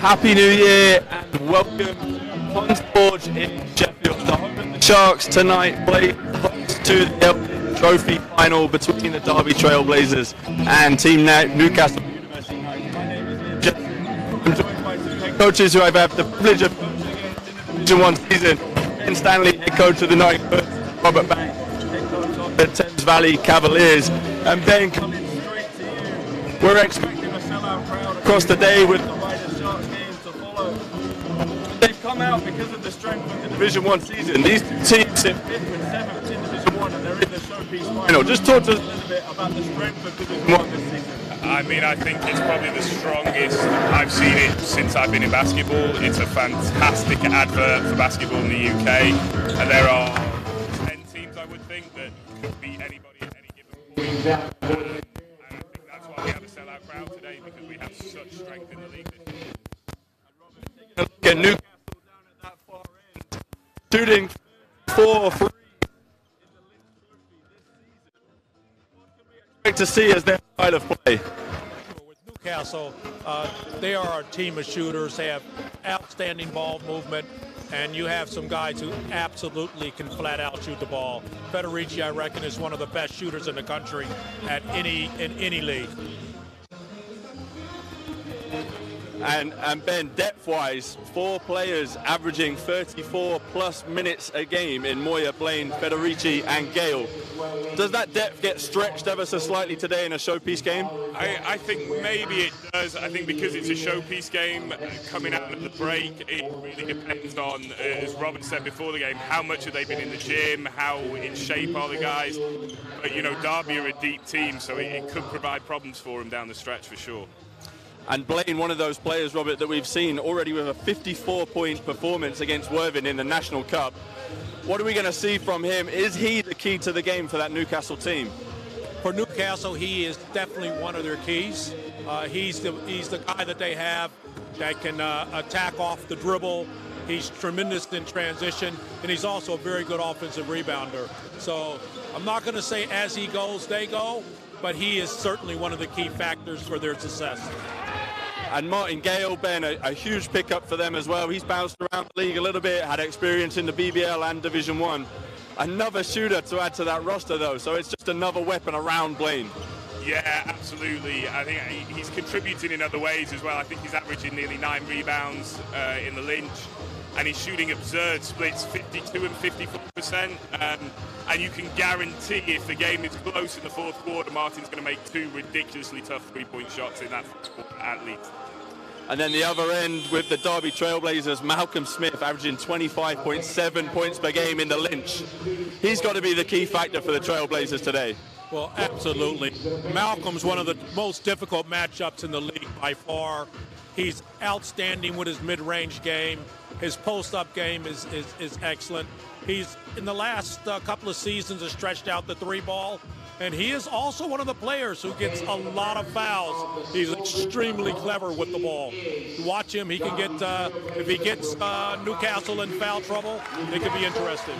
Happy New Year and welcome to Ponds Forge in Sheffield. The home of the Sharks tonight play host to the L Lynch Trophy final between the Derby Trailblazers and Team Newcastle University. My name is Jeff. I'm joined by two head coaches who I've had the privilege of coaching in Division One season. Ben Stanley, head coach of the Nottingham Robert Banks, head coach of the Thames Valley Cavaliers. And Ben, coming straight to you. We're expecting a sellout crowd across the day with Division One season. These two teams sit fifth and seventh in Division One, and they're in the showpiece final. Just talk to us a little bit about the strength of Division One this season. I mean, I think it's probably the strongest I've seen it since I've been in basketball. It's a fantastic advert for basketball in the UK, and there are see as their style of play. with Newcastle, uh, they are a team of shooters. They have outstanding ball movement, and you have some guys who absolutely can flat out shoot the ball. Federici, I reckon, is one of the best shooters in the country at any in any league. And, and Ben, depth-wise, four players averaging 34 plus minutes a game in Moya, Blaine, Federici, and Gale. Does that depth get stretched ever so slightly today in a showpiece game? I, I think maybe it does. I think because it's a showpiece game uh, coming out of the break, it really depends on, uh, as Robin said before the game, how much have they been in the gym, how in shape are the guys. But you know, Derby are a deep team, so it, it could provide problems for them down the stretch for sure. And Blaine, one of those players, Robert, that we've seen already with a 54-point performance against Worthing in the National Cup. What are we going to see from him? Is he the key to the game for that Newcastle team? For Newcastle, he is definitely one of their keys. Uh, he's the he's the guy that they have that can uh, attack off the dribble. He's tremendous in transition, and he's also a very good offensive rebounder. So I'm not going to say as he goes, they go, but he is certainly one of the key factors for their success. And Martin Gale, Ben, a, a huge pickup for them as well. He's bounced around the league a little bit, had experience in the BBL and Division One. Another shooter to add to that roster, though, so it's just another weapon around Blaine. Yeah, absolutely. I think he's contributing in other ways as well. I think he's averaging nearly nine rebounds uh, in the Lynch, and he's shooting absurd splits, 52 and 54 percent. Um, and you can guarantee if the game is close in the fourth quarter, Martin's going to make two ridiculously tough three-point shots in that fourth quarter at least. And then the other end with the Derby Trailblazers, Malcolm Smith averaging 25.7 points per game in the Lynch. He's got to be the key factor for the Trailblazers today. Well, absolutely. Malcolm's one of the most difficult matchups in the league by far. He's outstanding with his mid-range game. His post-up game is, is, is excellent. He's in the last uh, couple of seasons has stretched out the three ball, and he is also one of the players who gets a lot of fouls. He's extremely clever with the ball. Watch him; he can get uh, if he gets uh, Newcastle in foul trouble, it could be interesting.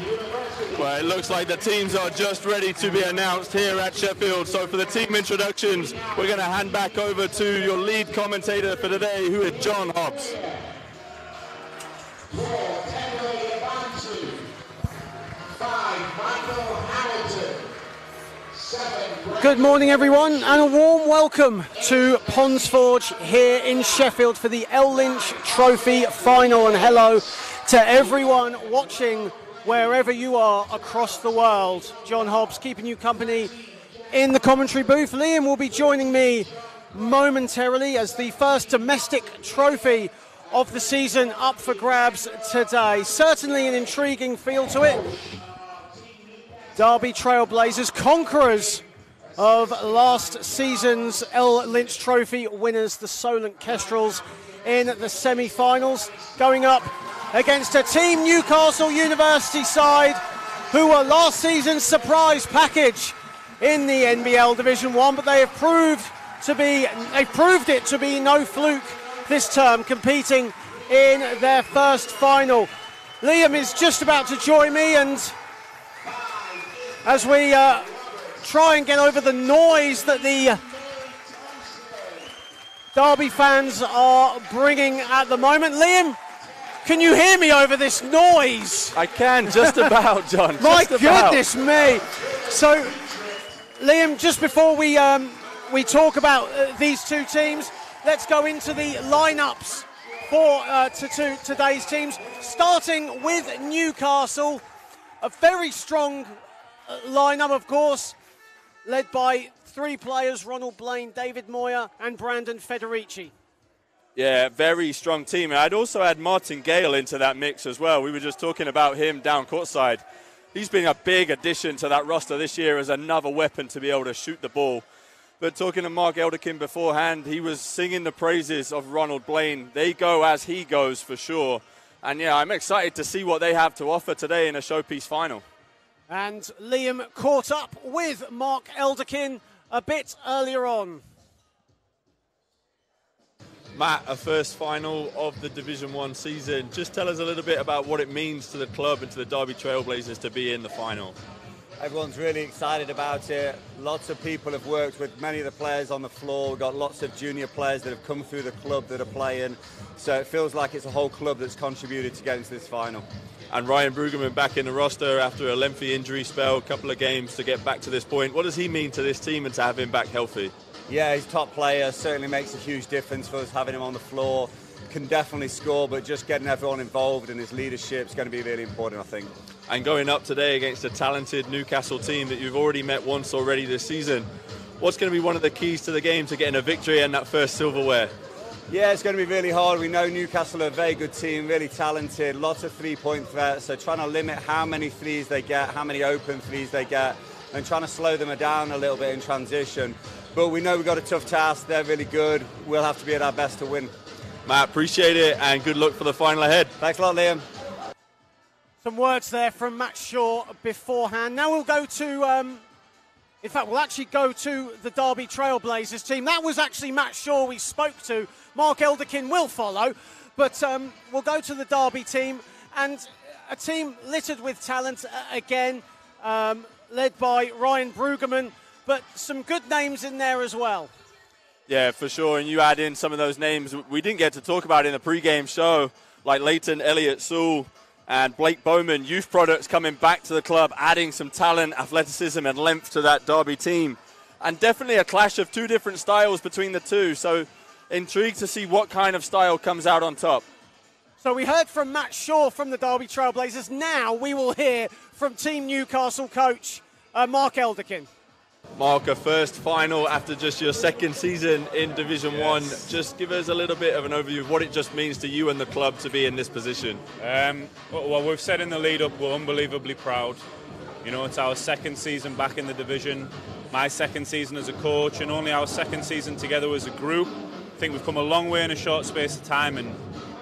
Well, it looks like the teams are just ready to be announced here at Sheffield. So for the team introductions, we're going to hand back over to your lead commentator for today, who is John Hobbs. Good morning, everyone, and a warm welcome to Ponds Forge here in Sheffield for the L Lynch Trophy final. And hello to everyone watching wherever you are across the world. John Hobbs keeping you company in the commentary booth. Liam will be joining me momentarily as the first domestic trophy of the season up for grabs today. Certainly an intriguing feel to it. Derby Trailblazers, conquerors of last season's L Lynch Trophy winners, the Solent Kestrels, in the semi finals, going up against a Team Newcastle University side who were last season's surprise package in the NBL Division 1, but they have proved to be they've proved it to be no fluke this term, competing in their first final. Liam is just about to join me, and as we uh, try and get over the noise that the Derby fans are bringing at the moment. Liam, can you hear me over this noise? I can, just about, John. My about. goodness me! So, Liam, just before we um, we talk about uh, these two teams, let's go into the lineups for uh, to, to today's teams. Starting with Newcastle, a very strong lineup, of course, led by three players: Ronald Blaine, David Moyer, and Brandon Federici. Yeah, very strong team. I'd also add Martin Gale into that mix as well. We were just talking about him down courtside. He's been a big addition to that roster this year as another weapon to be able to shoot the ball. But talking to Mark Elderkin beforehand, he was singing the praises of Ronald Blaine. They go as he goes for sure. And yeah, I'm excited to see what they have to offer today in a showpiece final. And Liam caught up with Mark Elderkin a bit earlier on. Matt, a first final of the Division One season. Just tell us a little bit about what it means to the club and to the Derby Trailblazers to be in the final. Everyone's really excited about it. Lots of people have worked with many of the players on the floor. We've got lots of junior players that have come through the club that are playing. So it feels like it's a whole club that's contributed to getting to this final. And Ryan Brueggemann back in the roster after a lengthy injury spell, a couple of games to get back to this point. What does he mean to this team and to have him back healthy? Yeah, he's top player. Certainly makes a huge difference for us having him on the floor. Can definitely score, but just getting everyone involved in his leadership is going to be really important, I think. And going up today against a talented Newcastle team that you've already met once already this season, what's going to be one of the keys to the game to getting a victory and that first silverware? Yeah, it's going to be really hard. We know Newcastle are a very good team, really talented, lots of three-point threats. So trying to limit how many threes they get, how many open threes they get, and trying to slow them down a little bit in transition. But we know we've got a tough task. They're really good. We'll have to be at our best to win. Matt, appreciate it and good luck for the final ahead. Thanks a lot, Liam. Some words there from Matt Shaw beforehand. Now we'll go to, um, in fact, we'll actually go to the Derby Trailblazers team. That was actually Matt Shaw we spoke to. Mark Elderkin will follow, but um, we'll go to the Derby team and a team littered with talent uh, again, um, led by Ryan Brueggemann, but some good names in there as well. Yeah, for sure. And you add in some of those names we didn't get to talk about in the pregame show, like Leighton Elliott Sewell and Blake Bowman, youth products coming back to the club, adding some talent, athleticism, and length to that Derby team. And definitely a clash of two different styles between the two. So intrigued to see what kind of style comes out on top. So we heard from Matt Shaw from the Derby Trailblazers. Now we will hear from Team Newcastle coach uh, Mark Elderkin. Mark, a first final after just your second season in Division yes. One. Just give us a little bit of an overview of what it just means to you and the club to be in this position. Um, well, we've said in the lead up, we're unbelievably proud. You know, it's our second season back in the division, my second season as a coach, and only our second season together as a group. I think we've come a long way in a short space of time, and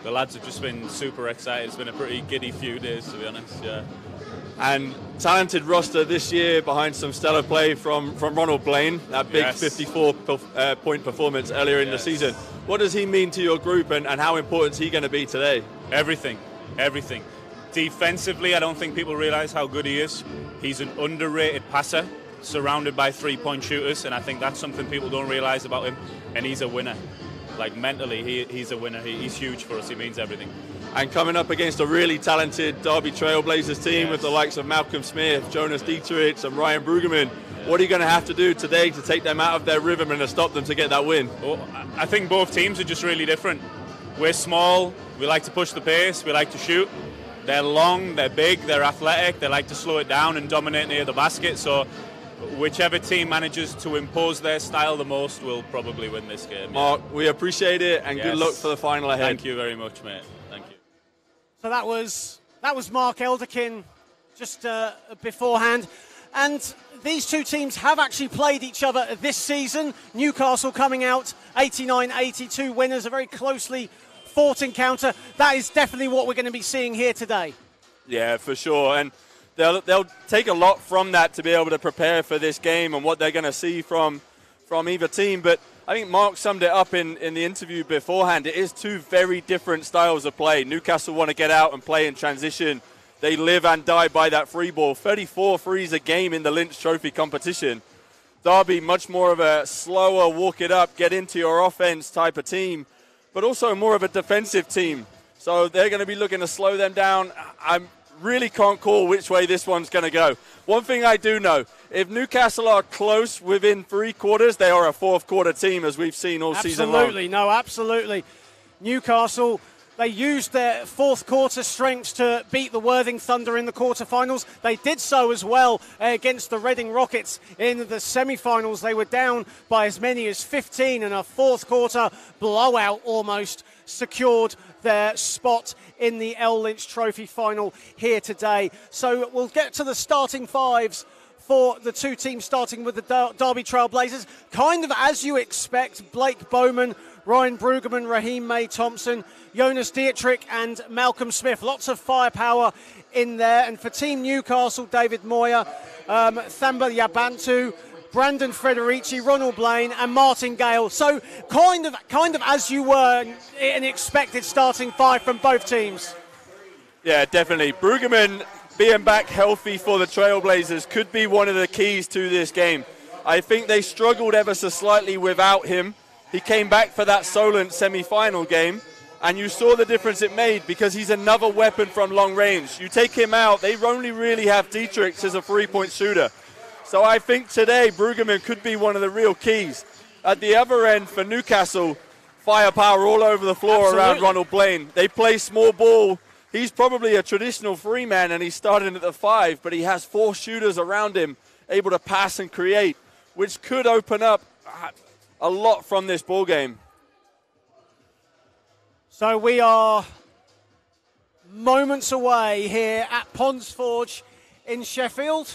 the lads have just been super excited. It's been a pretty giddy few days, to be honest. Yeah and talented roster this year behind some stellar play from, from Ronald Blaine, that big yes. 54 uh, point performance earlier in yes. the season. What does he mean to your group and, and how important is he going to be today? Everything, everything. Defensively, I don't think people realise how good he is. He's an underrated passer, surrounded by three point shooters, and I think that's something people don't realise about him. And he's a winner. Like mentally, he, he's a winner. He, he's huge for us. He means everything and coming up against a really talented Derby Trailblazers team yes. with the likes of Malcolm Smith, Jonas Dietrich, and Ryan Brueggemann. What are you going to have to do today to take them out of their rhythm and to stop them to get that win? Well, I think both teams are just really different. We're small, we like to push the pace, we like to shoot. They're long, they're big, they're athletic, they like to slow it down and dominate near the basket. So whichever team manages to impose their style the most will probably win this game. Mark, yeah. we appreciate it and yes. good luck for the final ahead. Thank you very much, mate. So that was that was Mark Elderkin just uh, beforehand, and these two teams have actually played each other this season. Newcastle coming out 89-82 winners, a very closely fought encounter. That is definitely what we're going to be seeing here today. Yeah, for sure, and they'll they'll take a lot from that to be able to prepare for this game and what they're going to see from from either team, but I think Mark summed it up in, in the interview beforehand. It is two very different styles of play. Newcastle want to get out and play in transition. They live and die by that free ball. 34 frees a game in the Lynch Trophy competition. Derby, much more of a slower, walk it up, get into your offense type of team, but also more of a defensive team. So they're going to be looking to slow them down. I really can't call which way this one's going to go. One thing I do know if Newcastle are close within three quarters, they are a fourth quarter team, as we've seen all absolutely, season long. Absolutely, no, absolutely. Newcastle they used their fourth quarter strengths to beat the Worthing Thunder in the quarterfinals. They did so as well uh, against the Reading Rockets in the semi-finals. They were down by as many as 15 and a fourth quarter blowout almost secured their spot in the L Lynch Trophy final here today. So we'll get to the starting fives for the two teams starting with the Derby Trailblazers. Kind of as you expect, Blake Bowman, Ryan Brueggemann, Raheem May Thompson, Jonas Dietrich, and Malcolm Smith. Lots of firepower in there. And for Team Newcastle, David Moyer, um, Thamba Yabantu, Brandon Federici, Ronald Blaine, and Martin Gale. So kind of, kind of as you were an expected starting five from both teams. Yeah, definitely. Brueggemann being back healthy for the Trailblazers could be one of the keys to this game. I think they struggled ever so slightly without him. He came back for that Solent semi-final game, and you saw the difference it made because he's another weapon from long range. You take him out, they only really have Dietrich as a three-point shooter. So I think today Brueggemann could be one of the real keys. At the other end for Newcastle, firepower all over the floor Absolutely. around Ronald Blaine. They play small ball. He's probably a traditional free man and he's starting at the five, but he has four shooters around him able to pass and create, which could open up a lot from this ball game. So we are moments away here at Ponds Forge in Sheffield.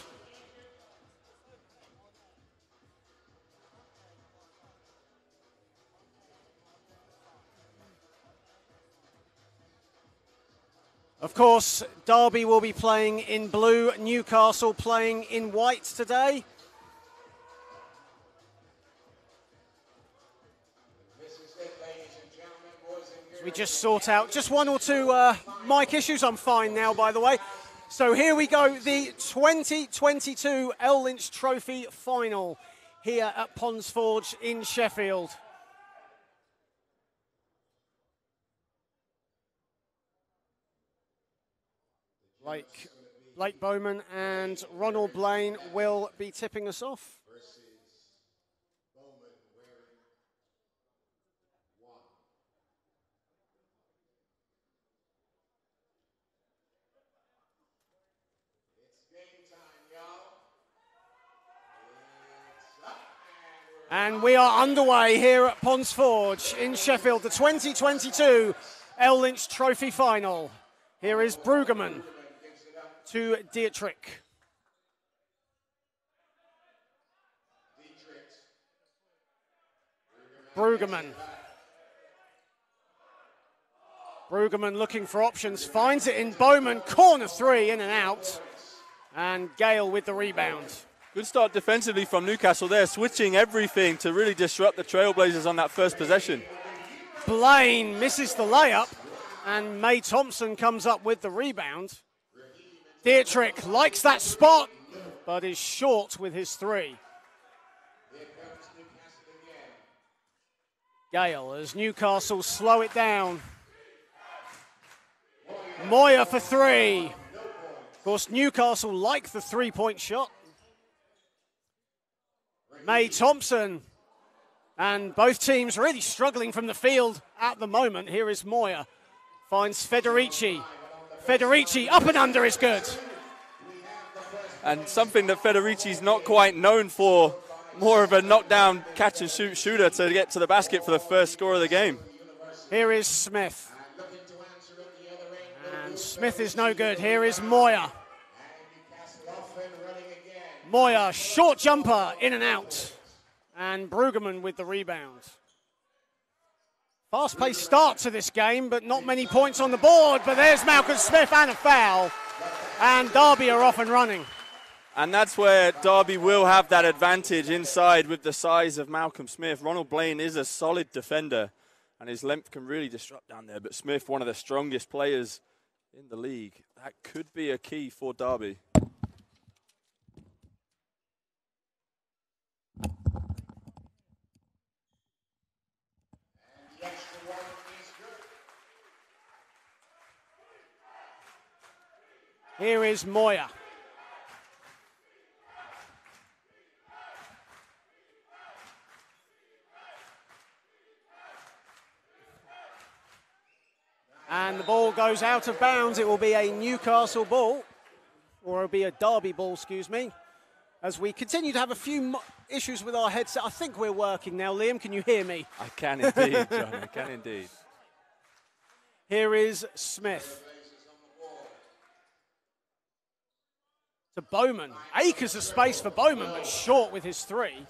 Of course, Derby will be playing in blue, Newcastle playing in white today. we just sort out just one or two uh, mic issues. I'm fine now, by the way. So here we go, the 2022 L Lynch Trophy final here at Ponds Forge in Sheffield. Blake, Blake Bowman and Ronald Blaine will be tipping us off. And we are underway here at Ponds Forge in Sheffield, the 2022 L Lynch Trophy Final. Here is Brueggemann to Dietrich. Brueggemann. Brueggemann looking for options, finds it in Bowman, corner three, in and out. And Gale with the rebound. Good start defensively from Newcastle there, switching everything to really disrupt the Trailblazers on that first possession. Blaine misses the layup, and May Thompson comes up with the rebound. Dietrich likes that spot, but is short with his three. Gale as Newcastle slow it down. Moya for three. Of course, Newcastle like the three point shot. May Thompson. And both teams really struggling from the field at the moment. Here is Moya. Finds Federici. Federici up and under is good. And something that Federici's not quite known for, more of a knockdown catch and shoot shooter to get to the basket for the first score of the game. Here is Smith. And Smith is no good. Here is Moyer. Moyer, short jumper, in and out. And Brueggemann with the rebound. Fast paced start to this game, but not many points on the board. But there's Malcolm Smith and a foul. And Derby are off and running. And that's where Derby will have that advantage inside with the size of Malcolm Smith. Ronald Blaine is a solid defender, and his length can really disrupt down there. But Smith, one of the strongest players in the league, that could be a key for Derby. Here is Moya. And the ball goes out of bounds. It will be a Newcastle ball, or it'll be a Derby ball, excuse me. As we continue to have a few issues with our headset. I think we're working now. Liam, can you hear me? I can indeed, John. I can indeed. Here is Smith. To Bowman. Acres of space for Bowman, but short with his three.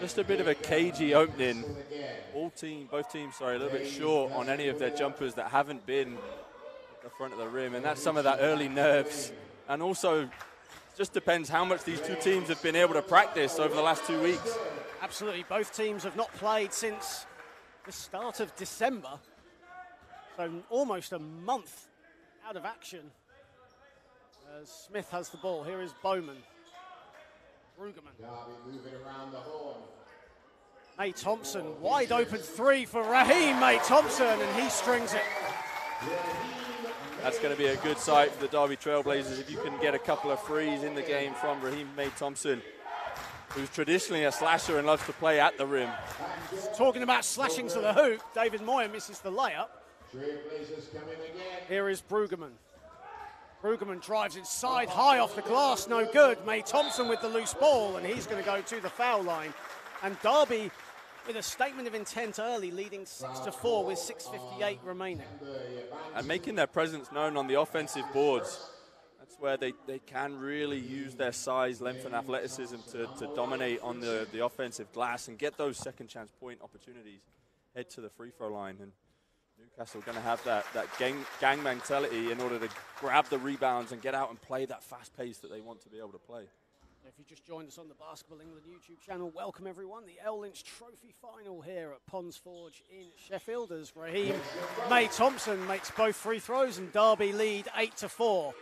Just a bit of a cagey opening. All team, both teams, sorry, a little bit short on any of their jumpers that haven't been at the front of the rim, and that's some of that early nerves. And also, just depends how much these two teams have been able to practice over the last two weeks. Absolutely, both teams have not played since the start of December, so almost a month out of action. As Smith has the ball, here is Bowman. Brueggemann. May Thompson, wide open three for Raheem May Thompson, and he strings it. That's going to be a good sight for the Derby Trailblazers if you can get a couple of threes in the game from Raheem May Thompson, who's traditionally a slasher and loves to play at the rim. Talking about slashing to the hoop, David Moyer misses the layup. Here is Brueggemann. Brueggemann drives inside, high off the glass, no good. May Thompson with the loose ball, and he's going to go to the foul line. And Derby with a statement of intent early, leading 6 to 4 with 6.58 remaining. And making their presence known on the offensive boards. That's where they, they can really use their size, length, and athleticism to, to dominate on the, the offensive glass and get those second chance point opportunities. Head to the free throw line. And Newcastle going to have that, that gang, gang mentality in order to grab the rebounds and get out and play that fast pace that they want to be able to play. If you just joined us on the Basketball England YouTube channel, welcome everyone. The L Lynch Trophy final here at Ponds Forge in Sheffield as Raheem May Thompson makes both free throws and Derby lead 8 to 4.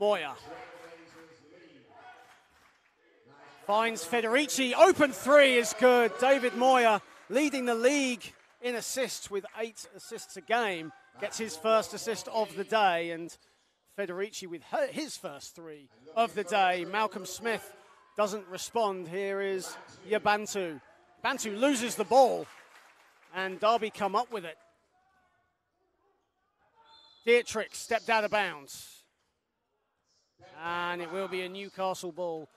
Moyer finds Federici. Open three is good. David Moyer leading the league in assists with eight assists a game. Gets his first assist of the day and Federici with her, his first three of the day. Malcolm Smith doesn't respond. Here is Yabantu. Bantu loses the ball, and Derby come up with it. Dietrich stepped out of bounds. And it will be a Newcastle ball.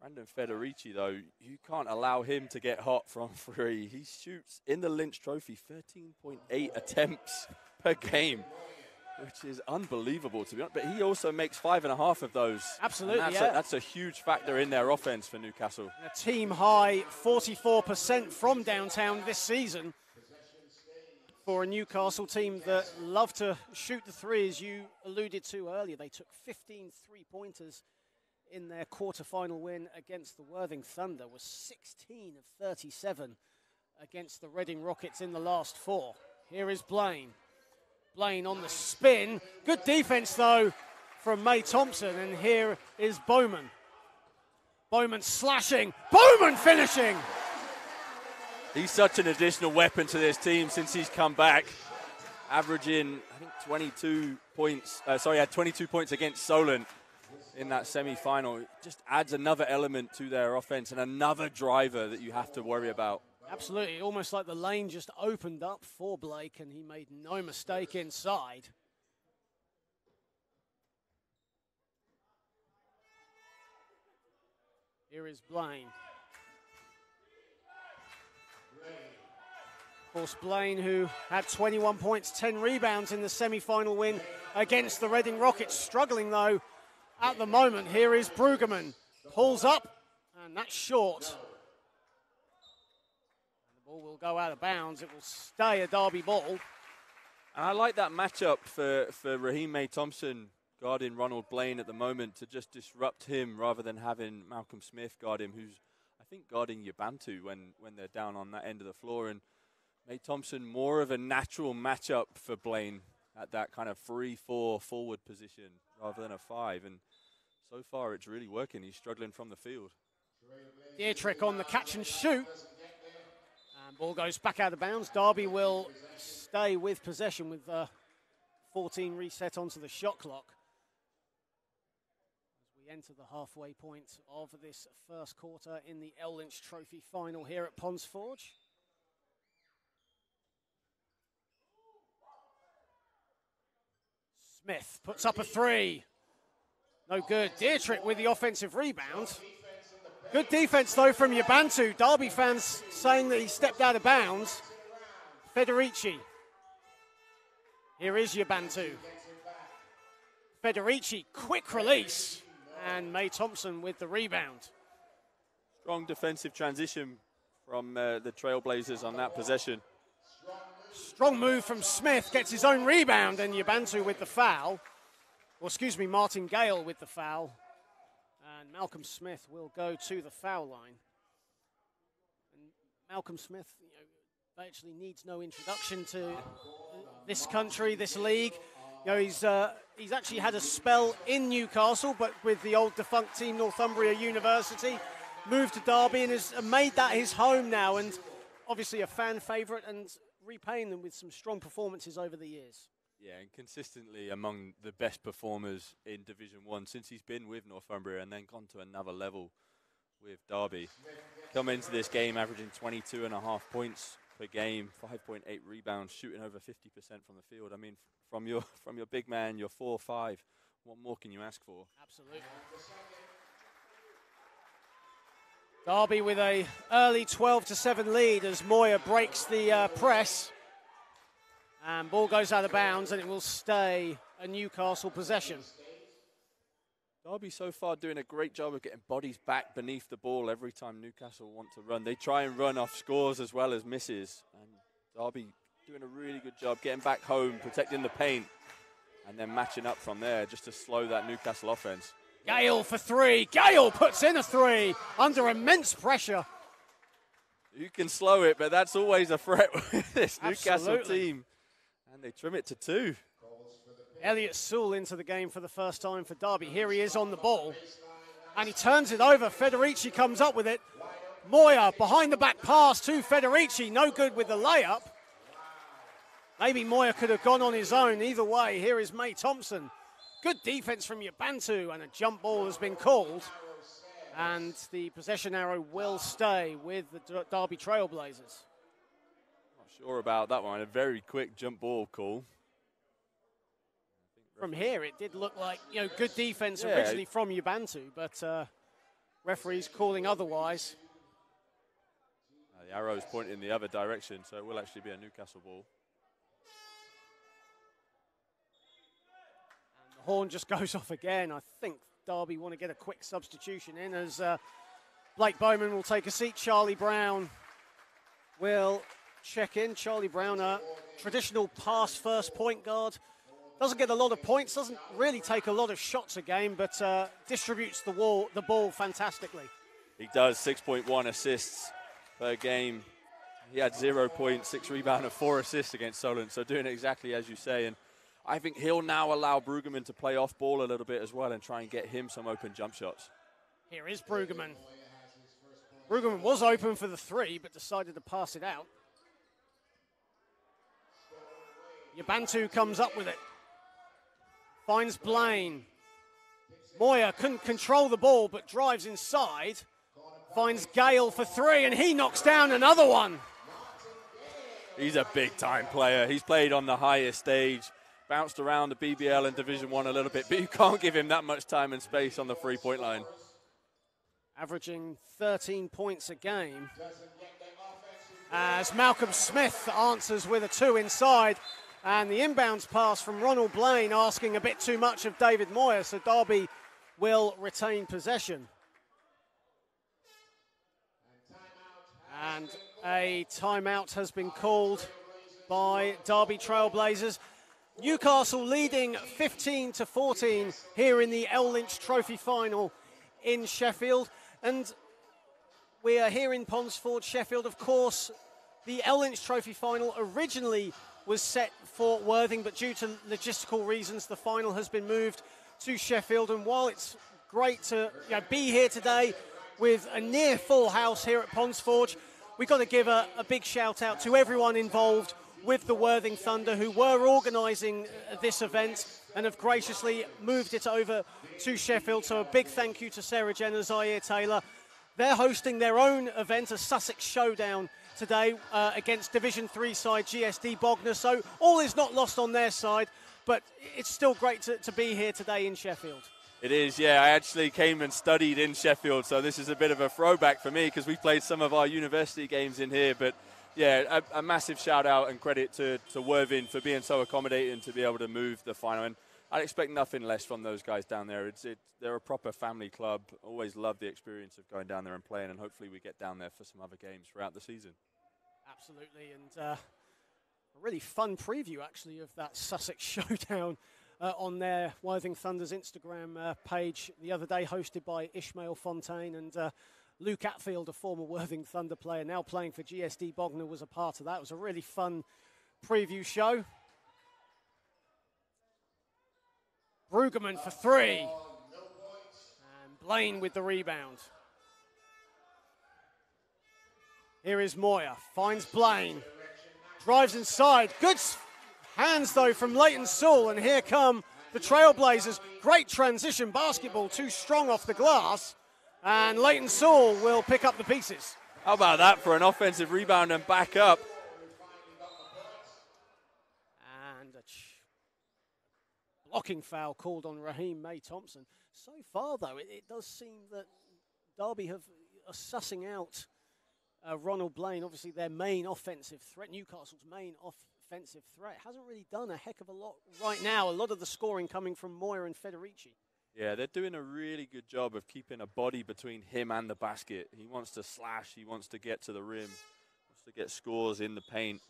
Brandon Federici, though, you can't allow him to get hot from three. He shoots in the Lynch Trophy 13.8 attempts per game, which is unbelievable to be honest. But he also makes five and a half of those. Absolutely, that's, yeah. a, that's a huge factor in their offense for Newcastle. A team high 44% from downtown this season for a Newcastle team that love to shoot the three, as you alluded to earlier. They took 15 three pointers in their quarter-final win against the Worthing Thunder, was 16 of 37 against the Reading Rockets in the last four. Here is Blaine. Blaine on the spin. Good defense, though, from May Thompson. And here is Bowman. Bowman slashing. Bowman finishing. He's such an additional weapon to this team since he's come back, averaging I think 22 points. Uh, sorry, had 22 points against Solent in that semi-final. Just adds another element to their offense and another driver that you have to worry about. Absolutely, almost like the lane just opened up for Blake and he made no mistake inside. Here is Blaine. Of course, Blaine, who had 21 points, 10 rebounds in the semi final win against the Reading Rockets, struggling though at the moment. Here is Brueggemann. Pulls up, and that's short. And the ball will go out of bounds. It will stay a Derby ball. And I like that matchup for, for Raheem May Thompson guarding Ronald Blaine at the moment to just disrupt him rather than having Malcolm Smith guard him, who's, I think, guarding Yabantu when, when they're down on that end of the floor. And May Thompson, more of a natural matchup for Blaine at that kind of 3 4 forward position rather than a 5. And so far, it's really working. He's struggling from the field. Dietrich on the catch and shoot. And ball goes back out of bounds. Derby will stay with possession with uh, 14 reset onto the shot clock. As we enter the halfway point of this first quarter in the L Lynch Trophy final here at Ponds Forge. Smith puts up a three. No good. Dietrich with the offensive rebound. Good defense, though, from Yabantu. Derby fans saying that he stepped out of bounds. Federici. Here is Yabantu. Federici, quick release. And May Thompson with the rebound. Strong defensive transition from uh, the Trailblazers on that possession. Strong move from Smith, gets his own rebound, and Yabantu with the foul. Or, excuse me, Martin Gale with the foul. And Malcolm Smith will go to the foul line. And Malcolm Smith you know, actually needs no introduction to this country, this league. You know, he's, uh, he's actually had a spell in Newcastle, but with the old defunct team, Northumbria University. Moved to Derby and has made that his home now, and obviously a fan favourite and repaying them with some strong performances over the years. Yeah, and consistently among the best performers in Division One since he's been with Northumbria and then gone to another level with Derby. Come into this game averaging 22 and a half points per game, 5.8 rebounds, shooting over 50% from the field. I mean, from your from your big man, your four five. What more can you ask for? Absolutely. Derby with a early 12 to 7 lead as Moyer breaks the uh, press. And ball goes out of bounds and it will stay a Newcastle possession. Derby so far doing a great job of getting bodies back beneath the ball every time Newcastle want to run. They try and run off scores as well as misses. And Derby doing a really good job getting back home, protecting the paint, and then matching up from there just to slow that Newcastle offense. Gale for three. Gale puts in a three under immense pressure. You can slow it, but that's always a threat with this Newcastle team. And they trim it to two. Elliot Sewell into the game for the first time for Derby. Here he is on the ball. And he turns it over. Federici comes up with it. Moya behind the back pass to Federici. No good with the layup. Maybe Moya could have gone on his own. Either way, here is May Thompson. Good defense from Yabantu, and a jump ball has been called. And the possession arrow will stay with the Derby Trailblazers. Sure about that one. A very quick jump ball call. From here, it did look like you know good defense Yeah. originally from Yabantu, but uh, referees calling otherwise. Uh, the arrow's pointing in the other direction, so it will actually be a Newcastle ball. The horn just goes off again. I think Derby want to get a quick substitution in as uh, Blake Bowman will take a seat. Charlie Brown will check in. Charlie Brown, a traditional pass first point guard. Doesn't get a lot of points, doesn't really take a lot of shots a game, but uh, distributes the, wall, the ball fantastically. He does 6.1 assists per game. He had 0.6 rebound and 4 assists against Solent, so doing exactly as you say. And I think he'll now allow Brueggemann to play off ball a little bit as well and try and get him some open jump shots. Here is Brueggemann. Brueggemann was open for the three, but decided to pass it out. Yabantu comes up with it. Finds Blaine. Moya couldn't control the ball, but drives inside. Finds Gale for three, and he knocks down another one. He's a big time player. He's played on the highest stage, bounced around the BBL and Division One a little bit, but you can't give him that much time and space on the three point line. averaging 13 points a game. As Malcolm Smith answers with a two inside, and the inbounds pass from Ronald Blaine asking a bit too much of David Moyer, so Derby will retain possession. And a timeout has been called by Derby Trailblazers. Newcastle leading 15 to 14 here in the L Lynch Trophy final in Sheffield. And we are here in Ponds Forge, Sheffield. Of course, the L Lynch Trophy final originally was set for Worthing, but due to logistical reasons, the final has been moved to Sheffield. And while it's great to you know, be here today with a near full house here at Ponds Forge, we've got to give a, a big shout out to everyone involved with the Worthing Thunder who were organising uh, this event and have graciously moved it over to Sheffield. So a big thank you to Sarah Jenner, Zaire Taylor. They're hosting their own event, a Sussex Showdown today uh, against Division 3 side GSD Bognor. So all is not lost on their side, but it's still great to, to be here today in Sheffield. It is, yeah. I actually came and studied in Sheffield, so this is a bit of a throwback for me because we played some of our university games in here. But yeah, a, a, massive shout out and credit to, to Worthing for being so accommodating to be able to move the final. And I'd expect nothing less from those guys down there. It's it, they're a proper family club. Always love the experience of going down there and playing, and hopefully we get down there for some other games throughout the season. Absolutely, and uh, a really fun preview actually of that Sussex showdown uh, on their Worthing Thunder's Instagram uh, page the other day, hosted by Ishmael Fontaine and uh, Luke Atfield, a former Worthing Thunder player, now playing for GSD Bognor, was a part of that. It was a really fun preview show. Brueggemann for three. And Blaine with the rebound. Here is Moya, Finds Blaine. Drives inside. Good Hands, though, from Leighton Sewell, and here come the Trailblazers. Great transition basketball, too strong off the glass, and Leighton Sewell will pick up the pieces. How about that for an offensive rebound and back up? And a blocking foul called on Raheem May Thompson. So far, though, it, it does seem that Derby have are sussing out uh, Ronald Blaine, obviously their main offensive threat, Newcastle's main offensive threat. Hasn't really done a heck of a lot right now. A lot of the scoring coming from Moyer and Federici. Yeah, they're doing a really good job of keeping a body between him and the basket. He wants to slash, he wants to get to the rim, wants to get scores in the paint.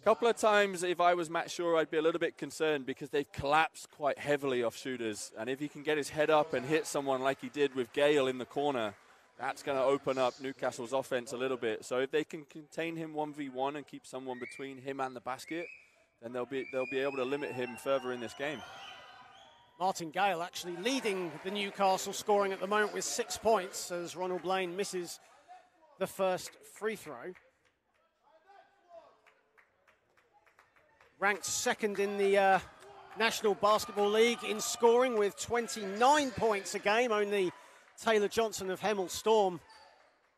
A couple of times, if I was Matt Shaw, I'd be a little bit concerned because they've collapsed quite heavily off shooters. And if he can get his head up and hit someone like he did with Gale in the corner, that's going to open up Newcastle's offense a little bit. So if they can contain him 1v1 and keep someone between him and the basket, then they'll be, they'll be able to limit him further in this game. Martin Gale actually leading the Newcastle scoring at the moment with six points as Ronald Blaine misses the first free throw. Ranked second in the uh, National Basketball League in scoring with 29 points a game, only Taylor Johnson of Hemel Storm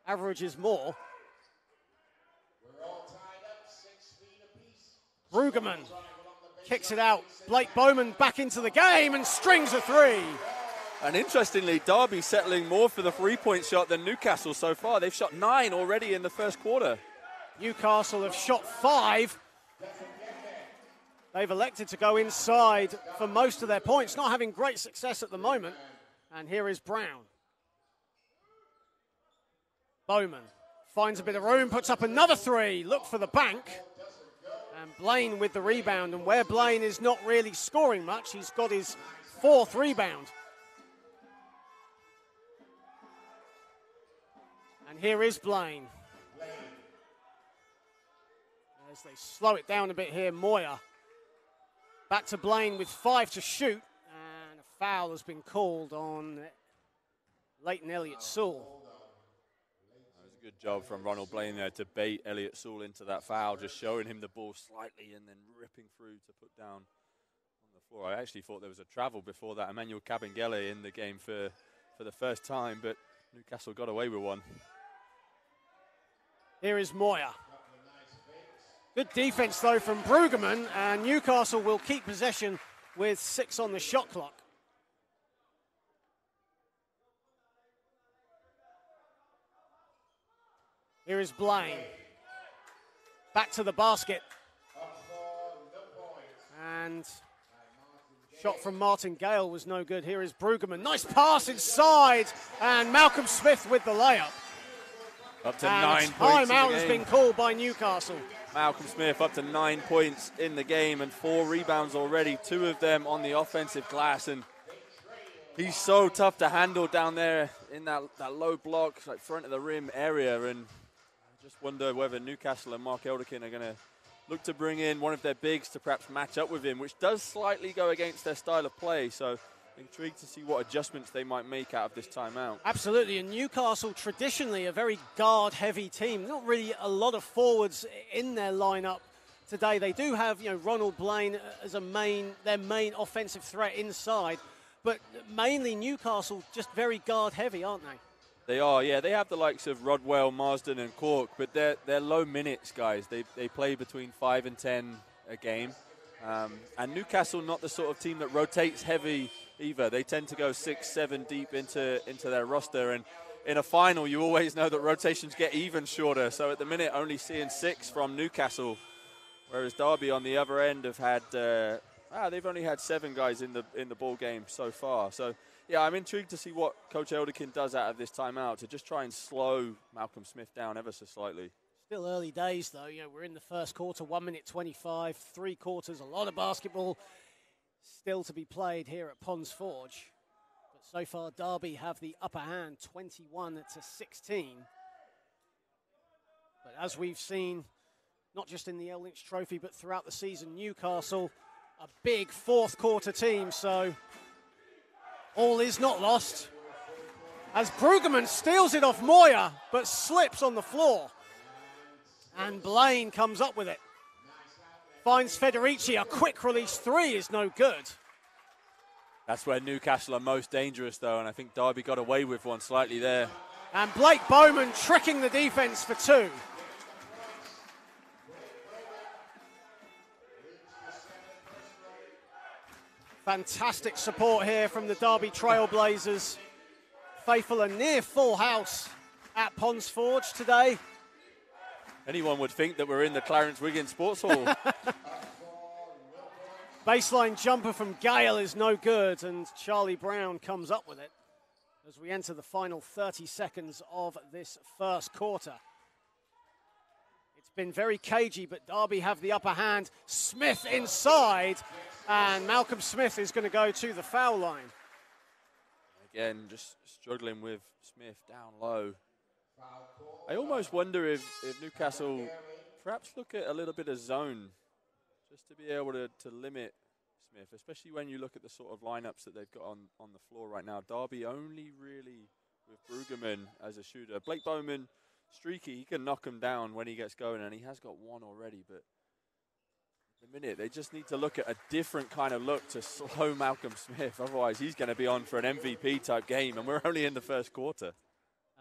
averages more. Brueggemann kicks it out. Blake Bowman back into the game and strings a three. And interestingly, Derby settling more for the three point shot than Newcastle so far. They've shot nine already in the first quarter. Newcastle have shot five. They've elected to go inside for most of their points, not having great success at the moment. And here is Brown. Bowman finds a bit of room, puts up another three. Look for the bank. And Blaine with the rebound. And where Blaine is not really scoring much, he's got his fourth rebound. And here is Blaine. As they slow it down a bit here, Moyer. Back to Blaine with five to shoot. And a foul has been called on Leighton Elliott Sewell good job from Ronald Blaine there to bait Elliot Sewell into that foul, just showing him the ball slightly and then ripping through to put down on the floor. I actually thought there was a travel before that. Emmanuel Kabengele in the game for, for the first time, but Newcastle got away with one. Here is Moyer. Good defense, though, from Brueggemann, and Newcastle will keep possession with six on the shot clock. Here is Blaine. Back to the basket. And shot from Martin Gale was no good. Here is Brueggemann. Nice pass inside. And Malcolm Smith with the layup. Up to and nine points. Timeout has been called by Newcastle. Malcolm Smith up to nine points in the game and four rebounds already, two of them on the offensive glass. And he's so tough to handle down there in that, that low block, like front of the rim area. And just wonder whether Newcastle and Mark Elderkin are going to look to bring in one of their bigs to perhaps match up with him, which does slightly go against their style of play. So intrigued to see what adjustments they might make out of this timeout. Absolutely, and Newcastle traditionally a very guard-heavy team. Not really a lot of forwards in their lineup today. They do have, you know, Ronald Blaine as a main, their main offensive threat inside, but mainly Newcastle just very guard-heavy, aren't they? They are, yeah. They have the likes of Rodwell, Marsden, and Cork, but they're they're low minutes guys. They they play between five and ten a game, um, and Newcastle not the sort of team that rotates heavy either. They tend to go six, seven deep into into their roster, and in a final, you always know that rotations get even shorter. So at the minute, only seeing six from Newcastle, whereas Derby on the other end have had uh, ah, they've only had seven guys in the in the ball game so far. So yeah, I'm intrigued to see what Coach Elderkin does out of this timeout to just try and slow Malcolm Smith down ever so slightly. Still early days, though. You know, we're in the first quarter, one minute 25, three quarters, a lot of basketball still to be played here at Ponds Forge. But so far, Derby have the upper hand, 21 to 16. But as we've seen, not just in the L Lynch Trophy, but throughout the season, Newcastle, a big fourth quarter team. So all is not lost. As Brueggemann steals it off Moyer, but slips on the floor. And Blaine comes up with it. Finds Federici. A quick release three is no good. That's where Newcastle are most dangerous, though, and I think Derby got away with one slightly there. And Blake Bowman tricking the defense for two. Fantastic support here from the Derby Trailblazers. Faithful and near full house at Ponds Forge today. Anyone would think that we're in the Clarence Wiggins Sports Hall. Baseline jumper from Gale is no good, and Charlie Brown comes up with it as we enter the final 30 seconds of this first quarter. Been very cagey, but Derby have the upper hand. Smith inside, and Malcolm Smith is going to go to the foul line. Again, just struggling with Smith down low. I almost wonder if, if Newcastle perhaps look at a little bit of zone just to be able to, to limit Smith, especially when you look at the sort of lineups that they've got on, on the floor right now. Derby only really with Brueggemann as a shooter. Blake Bowman, streaky, he can knock him down when he gets going, and he has got one already, but the minute. They just need to look at a different kind of look to slow Malcolm Smith. Otherwise, he's going to be on for an MVP type game, and we're only in the first quarter.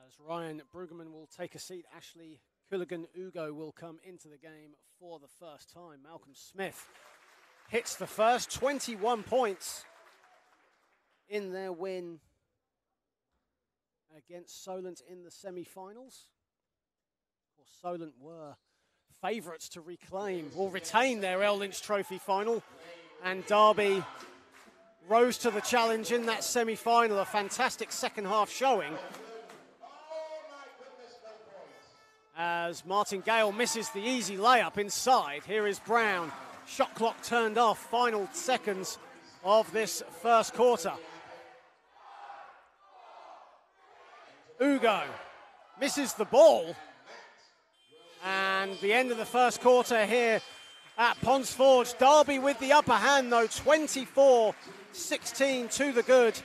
As Ryan Brueggemann will take a seat, Ashley Culligan Ugo will come into the game for the first time. Malcolm Smith hits the first 21 points in their win against Solent in the semi finals. Of course, Solent were favourites to reclaim or retain their L Lynch Trophy final. And Derby rose to the challenge in that semi final. A fantastic second half showing. As Martin Gale misses the easy layup inside. Here is Brown. Shot clock turned off. Final seconds of this first quarter. Ugo misses the ball. And the end of the first quarter here at Ponds Forge. Derby with the upper hand, though, 24 16 to the good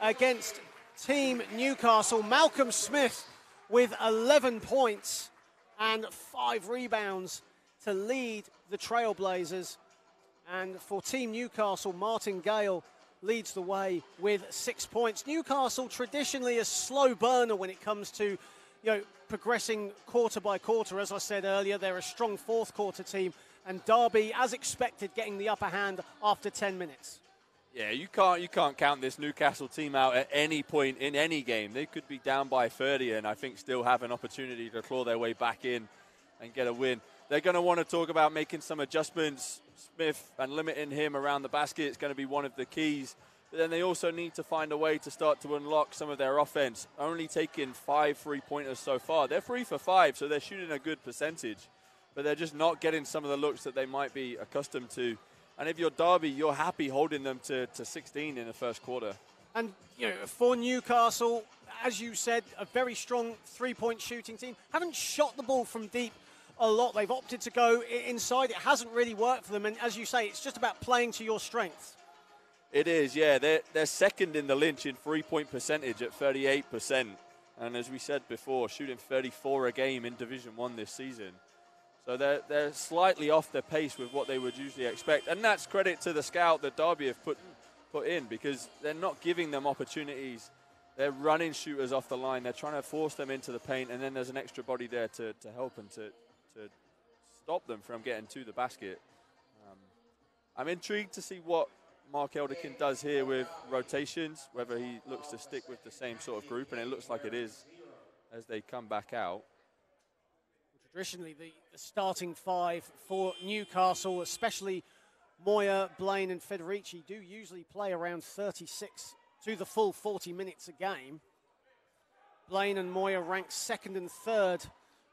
against Team Newcastle. Malcolm Smith with 11 points and five rebounds to lead the Trailblazers. And for Team Newcastle, Martin Gale leads the way with six points. Newcastle traditionally a slow burner when it comes to, you know, progressing quarter by quarter. As I said earlier, they're a strong fourth quarter team, and Derby, as expected, getting the upper hand after 10 minutes. Yeah, you can't you can't count this Newcastle team out at any point in any game. They could be down by 30 and I think still have an opportunity to claw their way back in and get a win. They're going to want to talk about making some adjustments. Smith and limiting him around the basket is going to be one of the keys. But then they also need to find a way to start to unlock some of their offense. Only taking five three pointers so far. They're three for five, so they're shooting a good percentage. But they're just not getting some of the looks that they might be accustomed to. And if you're Derby, you're happy holding them to, to 16 in the first quarter. And you know, for Newcastle, as you said, a very strong three-point shooting team. Haven't shot the ball from deep a lot. They've opted to go inside. It hasn't really worked for them. And as you say, it's just about playing to your strengths. It is, yeah. They're, they're second in the Lynch in three point percentage at 38%. And as we said before, shooting 34 a game in Division 1 this season. So they're, they're slightly off their pace with what they would usually expect. And that's credit to the scout that Derby have put, put in because they're not giving them opportunities. They're running shooters off the line. They're trying to force them into the paint, and then there's an extra body there to, to help and to, to stop them from getting to the basket. Um, I'm intrigued to see what Mark Elderkin does here with rotations, whether he looks to stick with the same sort of group, and it looks like it is as they come back out. Traditionally, the, the starting five for Newcastle, especially Moyer, Blaine, and Federici, do usually play around 36 to the full 40 minutes a game. Blaine and Moyer rank second and third,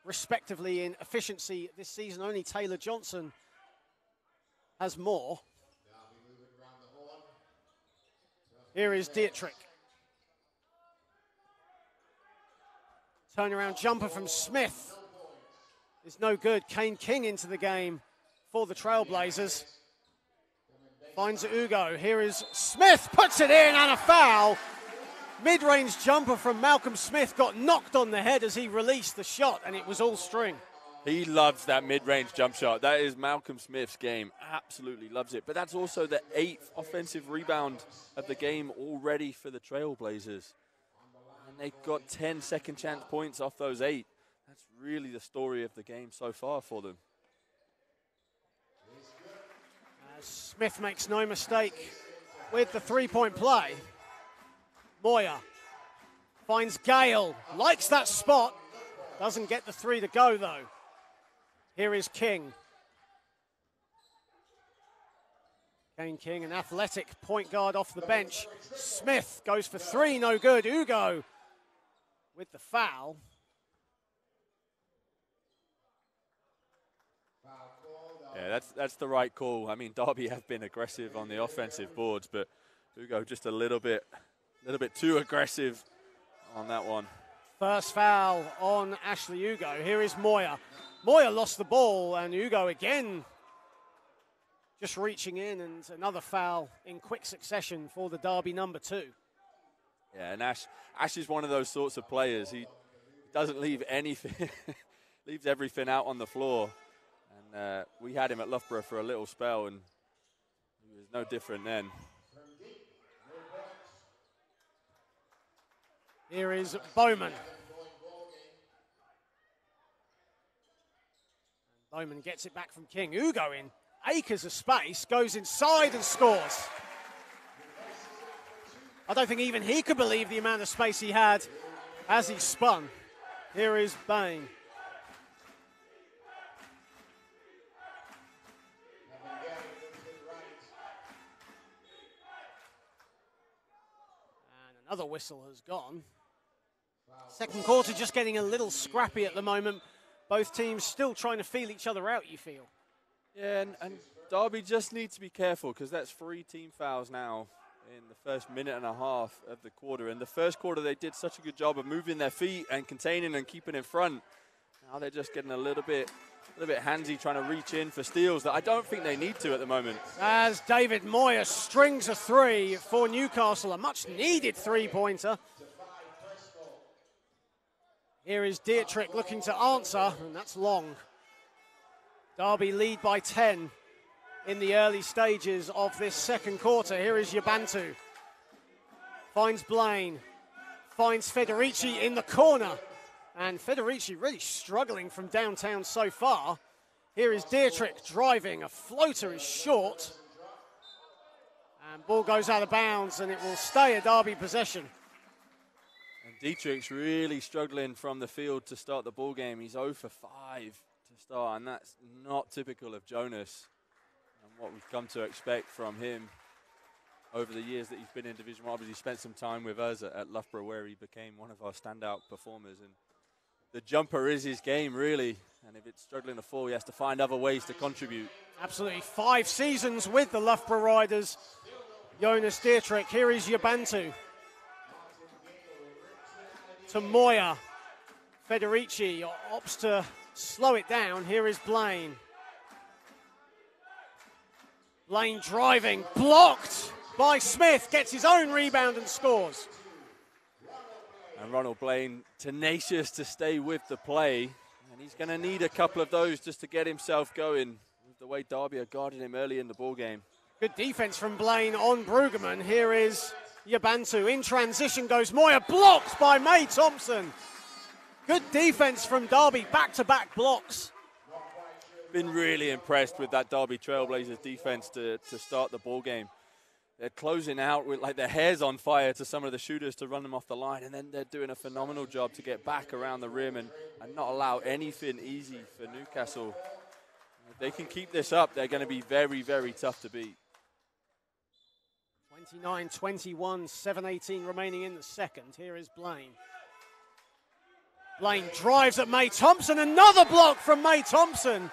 respectively, in efficiency this season. Only Taylor Johnson has more. Here is Dietrich. Turnaround jumper from Smith is no good. Kane King into the game for the Trailblazers. Finds Ugo. Here is Smith, puts it in, and a foul. Mid range jumper from Malcolm Smith got knocked on the head as he released the shot, and it was all string. He loves that mid-range jump shot. That is Malcolm Smith's game. Absolutely loves it. But that's also the eighth offensive rebound of the game already for the Trailblazers. And they've got 10 second chance points off those eight. That's really the story of the game so far for them. As Smith makes no mistake with the three-point play. Moyer finds Gale, likes that spot, doesn't get the three to go though. Here is King. Kane King, an athletic point guard off the bench. Smith goes for three, no good. Ugo with the foul. Yeah, that's that's the right call. I mean, Derby have been aggressive on the offensive boards, but Ugo just a little bit, a little bit too aggressive on that one. First foul on Ashley Ugo. Here is Moyer. Moyer lost the ball, and Ugo again just reaching in, and another foul in quick succession for the Derby number two. Yeah, and Ash, Ash is one of those sorts of players. He doesn't leave anything, leaves everything out on the floor. And uh, we had him at Loughborough for a little spell, and he was no different then. Here is Bowman. Bowman gets it back from King. Ugo in acres of space, goes inside and scores. I don't think even he could believe the amount of space he had as he spun. Here is Bain. And another whistle has gone. Second quarter just getting a little scrappy at the moment. Both teams still trying to feel each other out, you feel. Yeah, and, and Derby just need to be careful because that's three team fouls now in the first minute and a half of the quarter. In the first quarter, they did such a good job of moving their feet and containing and keeping in front. Now they're just getting a little bit, a little bit handsy trying to reach in for steals that I don't think they need to at the moment. As David Moyer strings a three for Newcastle, a much needed three pointer. Here is Dietrich looking to answer, and that's long. Derby lead by 10 in the early stages of this second quarter. Here is Yabantu. Finds Blaine. Finds Federici in the corner. And Federici really struggling from downtown so far. Here is Dietrich driving. A floater is short. And ball goes out of bounds, and it will stay a Derby possession. Dietrich's really struggling from the field to start the ball game. He's 0 for 5 to start, and that's not typical of Jonas and what we've come to expect from him over the years that he's been in Division One. Obviously, he spent some time with us at, at Loughborough, where he became one of our standout performers. And the jumper is his game, really. And if it's struggling to fall, he has to find other ways to contribute. Absolutely. Five seasons with the Loughborough Riders. Jonas Dietrich. Here is Yabantu. To Moyer. Federici opts to slow it down. Here is Blaine. Blaine driving, blocked by Smith, gets his own rebound and scores. And Ronald Blaine tenacious to stay with the play. And he's going to need a couple of those just to get himself going the way Derby are guarding him early in the ball game. Good defense from Blaine on Brueggemann. Here is Yabantu. In transition goes Moyer, blocked by May Thompson. Good defense from Derby, back to back blocks. Been really impressed with that Derby Trailblazers defense to, to start the ball game. They're closing out with like their hair's on fire to some of the shooters to run them off the line, and then they're doing a phenomenal job to get back around the rim and, and not allow anything easy for Newcastle. If they can keep this up, they're going to be very, very tough to beat. 29 21, 7 18 remaining in the second. Here is Blaine. Blaine drives at May Thompson. Another block from May Thompson.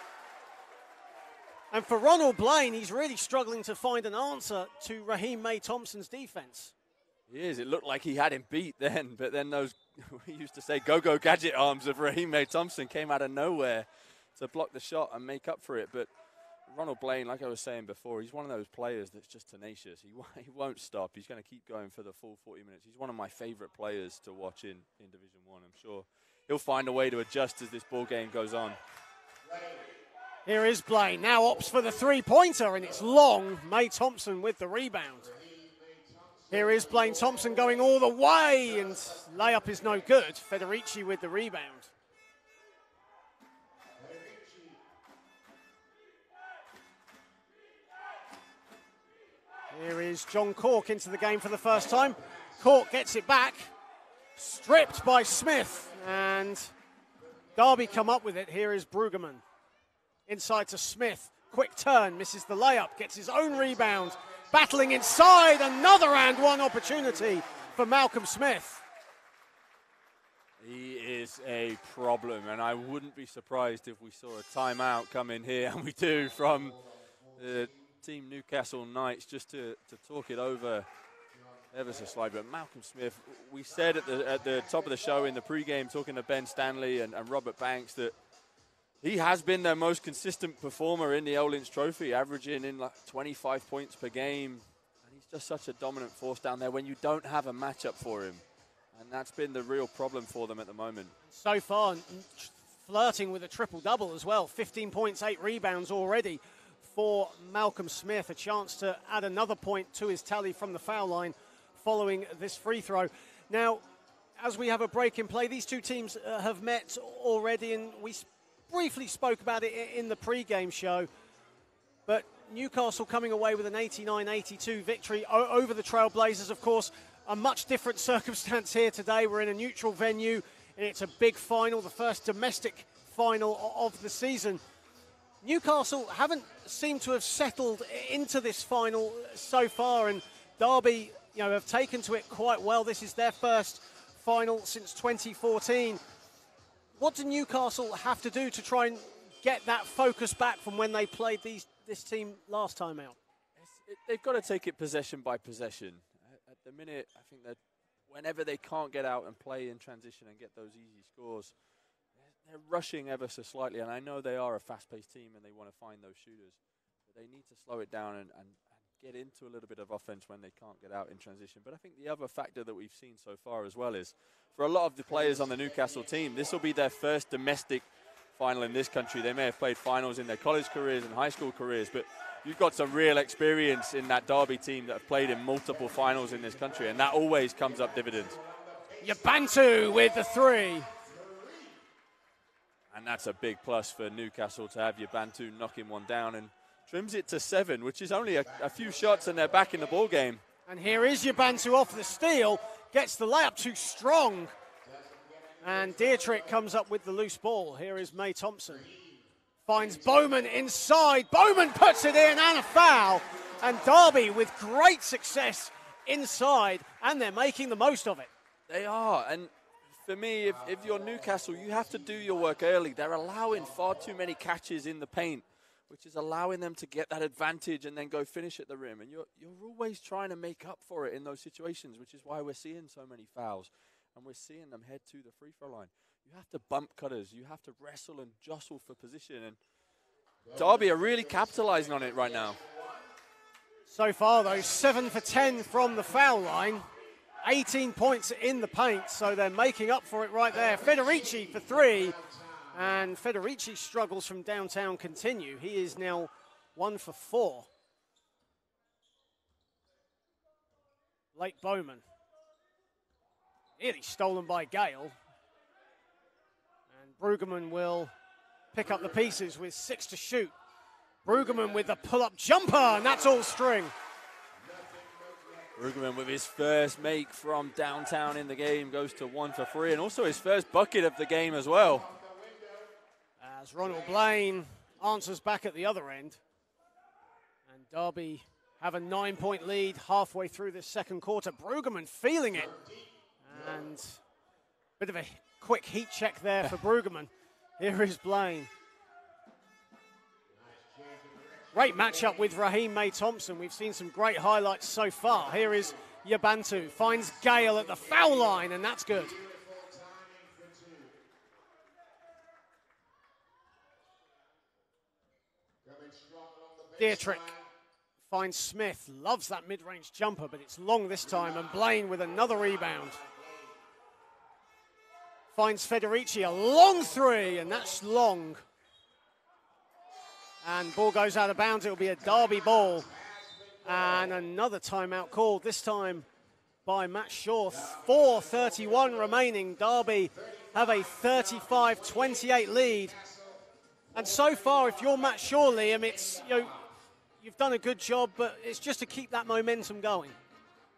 And for Ronald Blaine, he's really struggling to find an answer to Raheem May Thompson's defense. He is. It looked like he had him beat then, but then those, we used to say, go go gadget arms of Raheem May Thompson came out of nowhere to block the shot and make up for it. But Ronald Blaine, like I was saying before, he's one of those players that's just tenacious. He, he won't stop. He's going to keep going for the full 40 minutes. He's one of my favorite players to watch in, in Division One. I'm sure he'll find a way to adjust as this ball game goes on. Here is Blaine. Now opts for the three pointer, and it's long. May Thompson with the rebound. Here is Blaine Thompson going all the way, and layup is no good. Federici with the rebound. Here is John Cork into the game for the first time. Cork gets it back, stripped by Smith, and Derby come up with it. Here is Brueggemann. Inside to Smith. Quick turn, misses the layup, gets his own rebound. Battling inside, another and one opportunity for Malcolm Smith. He is a problem, and I wouldn't be surprised if we saw a timeout come in here, and we do from the team Newcastle Knights just to, to talk it over ever so slightly. But Malcolm Smith, we said at the, at the top of the show in the pregame, talking to Ben Stanley and, and Robert Banks, that he has been their most consistent performer in the Lynch Trophy, averaging in like 25 points per game. And he's just such a dominant force down there when you don't have a matchup for him. And that's been the real problem for them at the moment. So far, flirting with a triple double as well 15 points, 8 rebounds already for Malcolm Smith. A chance to add another point to his tally from the foul line following this free throw. Now, as we have a break in play, these two teams uh, have met already, and we briefly spoke about it in the pre-game show, but Newcastle coming away with an 89-82 victory over the Trailblazers. Of course, a much different circumstance here today. We're in a neutral venue, and it's a big final, the first domestic final of the season. Newcastle haven't seemed to have settled into this final so far, and Derby, you know, have taken to it quite well. This is their first final since 2014. What do Newcastle have to do to try and get that focus back from when they played these, this team last time out? It, they've got to take it possession by possession. At the minute, I think that whenever they can't get out and play in transition and get those easy scores, they're rushing ever so slightly. And I know they are a fast-paced team and they want to find those shooters, but they need to slow it down and, and, and get into a little bit of offense when they can't get out in transition. But I think the other factor that we've seen so far as well is for a lot of the players on the Newcastle team, this will be their first domestic final in this country. They may have played finals in their college careers and high school careers, but you've got some real experience in that Derby team that have played in multiple finals in this country, and that always comes up dividends. Yabantu with the three. And that's a big plus for Newcastle to have Yabantu knocking one down and trims it to seven, which is only a, a few shots and they're back in the ball game. And here is Yabantu off the steal, gets the layup too strong. And Dietrich comes up with the loose ball. Here is May Thompson. Finds Bowman inside. Bowman puts it in and a foul. And Derby with great success inside, and they're making the most of it. They are. And for me, if, if you're Newcastle, you have to do your work early. They're allowing far too many catches in the paint which is allowing them to get that advantage and then go finish at the rim. And you're, you're always trying to make up for it in those situations, which is why we're seeing so many fouls and we're seeing them head to the free throw line. You have to bump cutters, you have to wrestle and jostle for position. And Derby are really capitalizing on it right now. So far, though, 7 for 10 from the foul line. 18 points in the paint, so they're making up for it right there. Federici for three, and Federici's struggles from downtown continue. He is now one for four. Blake Bowman. Nearly stolen by Gale. And Brueggemann will pick up the pieces with six to shoot. Brueggemann with the pull up jumper, and that's all string. Brueggemann with his first make from downtown in the game goes to one for three, and also his first bucket of the game as well. As Ronald Blaine answers back at the other end. And Derby have a nine point lead halfway through this second quarter. Brueggemann feeling it. And a bit of a quick heat check there for Brueggemann. Here is Blaine. Great matchup with Raheem May Thompson. We've seen some great highlights so far. Here is Yabantu, finds Gale at the foul line, and that's good. Dietrich finds Smith, loves that mid range jumper, but it's long this time, and Blaine with another rebound. Finds Federici a long three, and that's long. And ball goes out of bounds. It'll be a Derby ball. And another timeout called, this time by Matt Shaw. 4.31 remaining. Derby have a 35 28 lead. And so far, if you're Matt Shaw, Liam, it's, you know, you've done a good job, but it's just to keep that momentum going.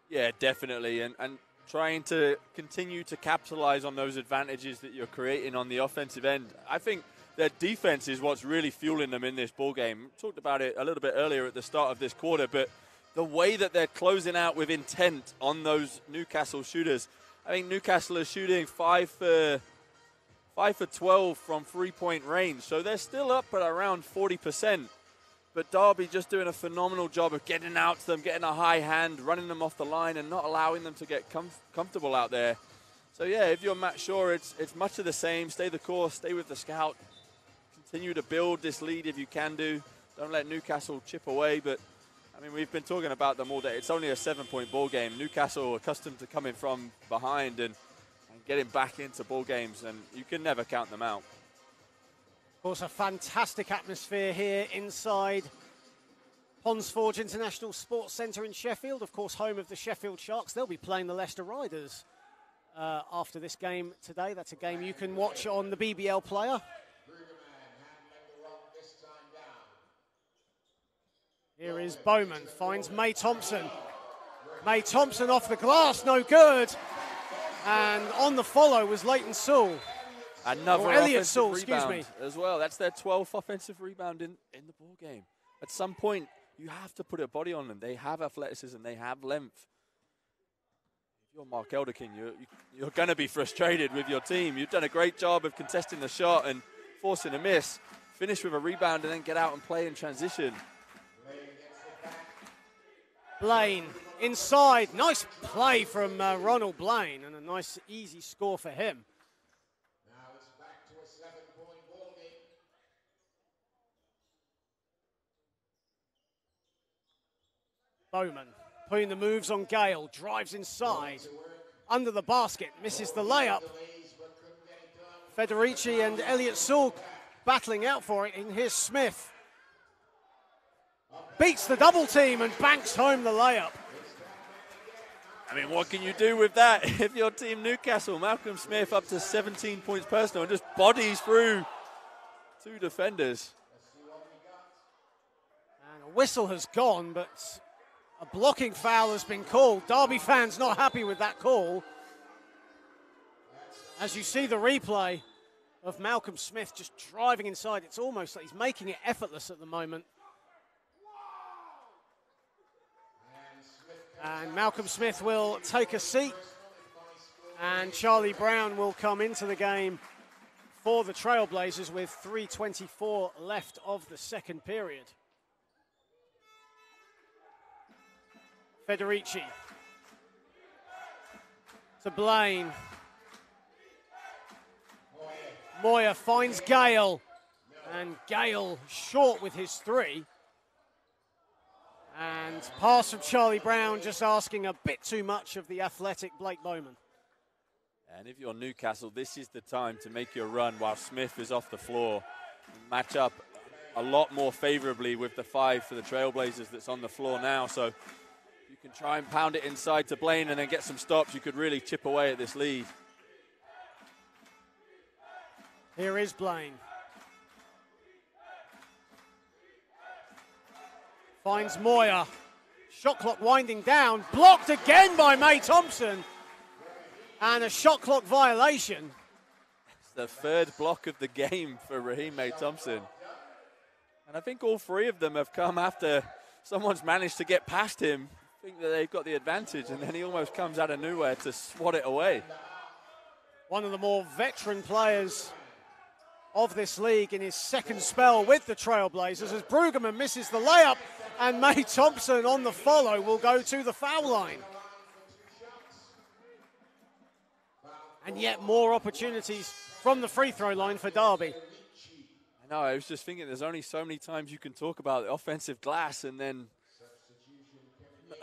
Yeah, definitely. And, and trying to continue to capitalize on those advantages that you're creating on the offensive end. I think their defense is what's really fueling them in this ball game. Talked about it a little bit earlier at the start of this quarter, but the way that they're closing out with intent on those Newcastle shooters. I think Newcastle is shooting five for five for 12 from three-point range, so they're still up at around 40 percent. But Derby just doing a phenomenal job of getting out to them, getting a high hand, running them off the line, and not allowing them to get com- comfortable out there. So yeah, if you're Matt Shaw, it's it's much of the same. Stay the course, stay with the scout, continue to build this lead if you can do. Don't let Newcastle chip away. But I mean, we've been talking about them all day. It's only a seven-point ball game. Newcastle accustomed to coming from behind and, and getting back into ball games, and you can never count them out. Of course, a fantastic atmosphere here inside Ponds Forge International Sports Centre in Sheffield. Of course, home of the Sheffield Sharks. They'll be playing the Leicester Riders uh, after this game today. That's a game you can watch on the BBL player. Here is Bowman, finds May Thompson. May Thompson off the glass, no good. And on the follow was Leighton Sewell. Another Or Elliot offensive Sewell, excuse me. as well. That's their 12th offensive rebound in, in the ball game. At some point, you have to put a body on them. They have athleticism. They have length. If you're Mark Elderkin, you're, you're going to be frustrated with your team. You've done a great job of contesting the shot and forcing a miss. Finish with a rebound and then get out and play in transition. Blaine inside. Nice play from uh, Ronald Blaine and a nice easy score for him. Bowman putting the moves on Gale, drives inside, under the basket, misses the layup. Federici and Elliot Sewell battling out for it. And here's Smith. Beats the double team and banks home the layup. I mean, what can you do with that if your team Newcastle, Malcolm Smith up to 17 points personal and just bodies through two defenders? And a whistle has gone, but a blocking foul has been called. Derby fans not happy with that call. As you see the replay of Malcolm Smith just driving inside, it's almost like he's making it effortless at the moment. And Malcolm Smith will take a seat, and Charlie Brown will come into the game for the Trailblazers with 3.24 left of the second period. Federici to Blaine. Moyer finds Gale, and Gale short with his three. And pass from Charlie Brown, just asking a bit too much of the athletic Blake Bowman. And if you're Newcastle, this is the time to make your run while Smith is off the floor. Match up a lot more favorably with the five for the Trailblazers that's on the floor now. So you can try and pound it inside to Blaine and then get some stops. You could really chip away at this lead. Here is Blaine. Finds Moyer. Shot clock winding down. Blocked again by May Thompson. And a shot clock violation. It's the third block of the game for Raheem May Thompson. And I think all three of them have come after someone's managed to get past him. I think that they've got the advantage, and then he almost comes out of nowhere to swat it away. One of the more veteran players of this league in his second spell with the Trailblazers as Brueggemann misses the layup and May Thompson on the follow will go to the foul line. And yet more opportunities from the free throw line for Derby. I know, I was just thinking there's only so many times you can talk about the offensive glass and then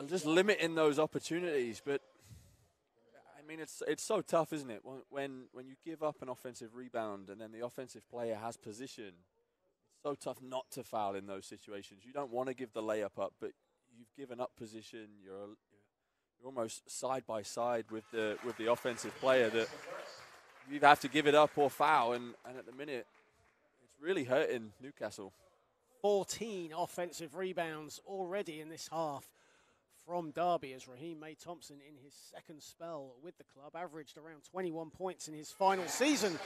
just limiting those opportunities. But mean, it's it's so tough, isn't it? When when you give up an offensive rebound and then the offensive player has position, it's so tough not to foul in those situations. You don't want to give the layup up, but you've given up position. You're you're almost side by side with the with the offensive player that you have to give it up or foul. And and at the minute, it's really hurting Newcastle. 14 offensive rebounds already in this half from Derby as Raheem May Thompson in his second spell with the club averaged around 21 points in his final season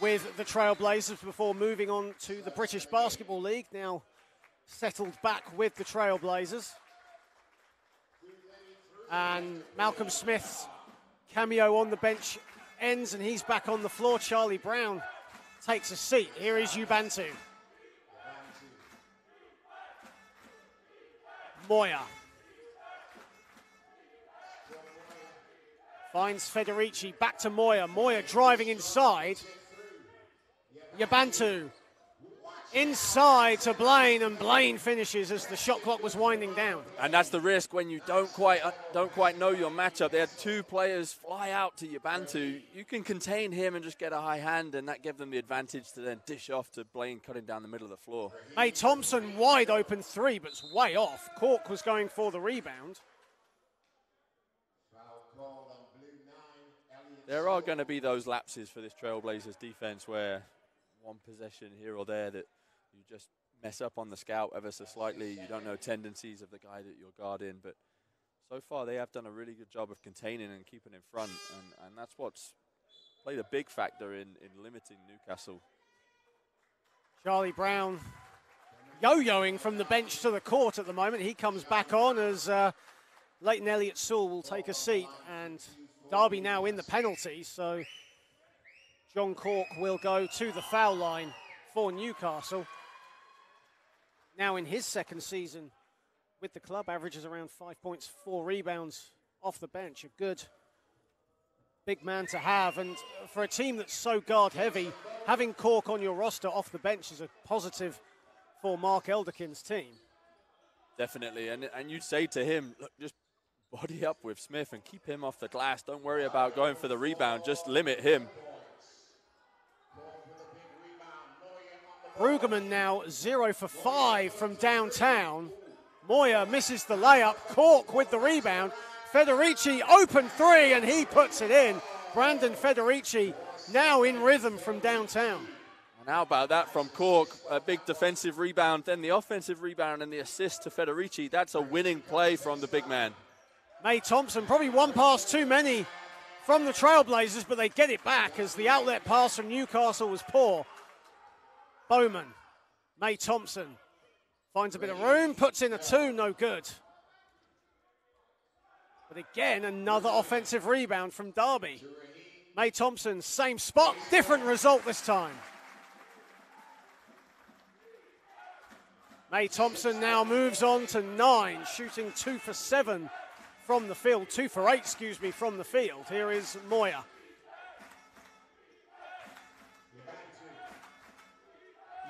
with the Trailblazers before moving on to the British Basketball League. Now settled back with the Trailblazers. And Malcolm Smith's cameo on the bench ends and he's back on the floor. Charlie Brown takes a seat. Here is Yabantu. Moyer Finds Federici back to Moyer. Moyer driving inside. Yabantu inside to Blaine, and Blaine finishes as the shot clock was winding down. And that's the risk when you don't quite uh, don't quite know your matchup. They had two players fly out to Yabantu. You can contain him and just get a high hand, and that gave them the advantage to then dish off to Blaine, cutting down the middle of the floor. May Thompson wide open three, but it's way off. Cork was going for the rebound. There are going to be those lapses for this Trailblazers defense where one possession here or there that you just mess up on the scout ever so slightly. You don't know tendencies of the guy that you're guarding, but so far they have done a really good job of containing and keeping in front, and, and that's what's played a big factor in, in limiting Newcastle. Charlie Brown yo-yoing from the bench to the court at the moment. He comes back on as uh, Leighton Elliott Sewell will take a seat and Derby now in the penalty, so John Cork will go to the foul line for Newcastle. Now in his second season with the club, averages around five points, four rebounds off the bench. A good big man to have. And for a team that's so guard heavy, having Cork on your roster off the bench is a positive for Mark Elderkin's team. Definitely. And, and you'd say to him, look, just body up with Smith and keep him off the glass. Don't worry about going for the rebound, just limit him. Brueggemann now zero for five from downtown. Moyer misses the layup. Cork with the rebound. Federici open three and he puts it in. Brandon Federici now in rhythm from downtown. And how about that from Cork? A big defensive rebound, then the offensive rebound and the assist to Federici. That's a winning play from the big man. May Thompson, probably one pass too many from the Trailblazers, but they get it back as the outlet pass from Newcastle was poor. Bowman, May Thompson finds a bit of room, puts in a two, no good. But again, another offensive rebound from Derby. May Thompson, same spot, different result this time. May Thompson now moves on to nine, shooting two for seven from the field. Two for eight, excuse me, from the field. Here is Moyer.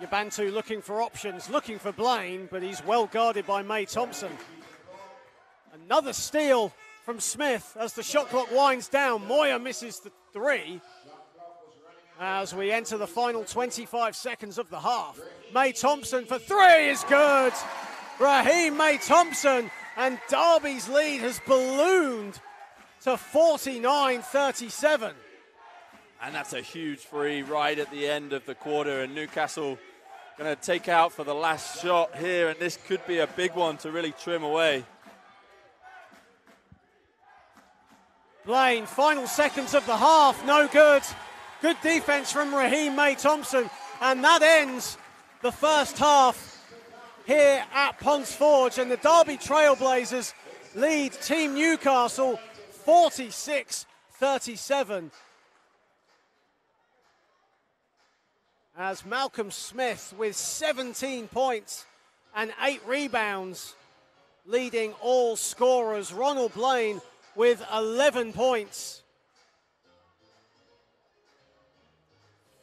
Yabantu looking for options, looking for Blaine, but he's well guarded by May Thompson. Another steal from Smith as the shot clock winds down. Moyer misses the three as we enter the final 25 seconds of the half. May Thompson for three is good. Raheem May Thompson and Derby's lead has ballooned to 49 37. And that's a huge free right at the end of the quarter, and Newcastle going to take out for the last shot here, and this could be a big one to really trim away. Blaine, final seconds of the half, no good. Good defense from Raheem May Thompson, and that ends the first half here at Ponds Forge. And the Derby Trailblazers lead Team Newcastle 46 37. As Malcolm Smith with 17 points and eight rebounds, leading all scorers. Ronald Blaine with 11 points.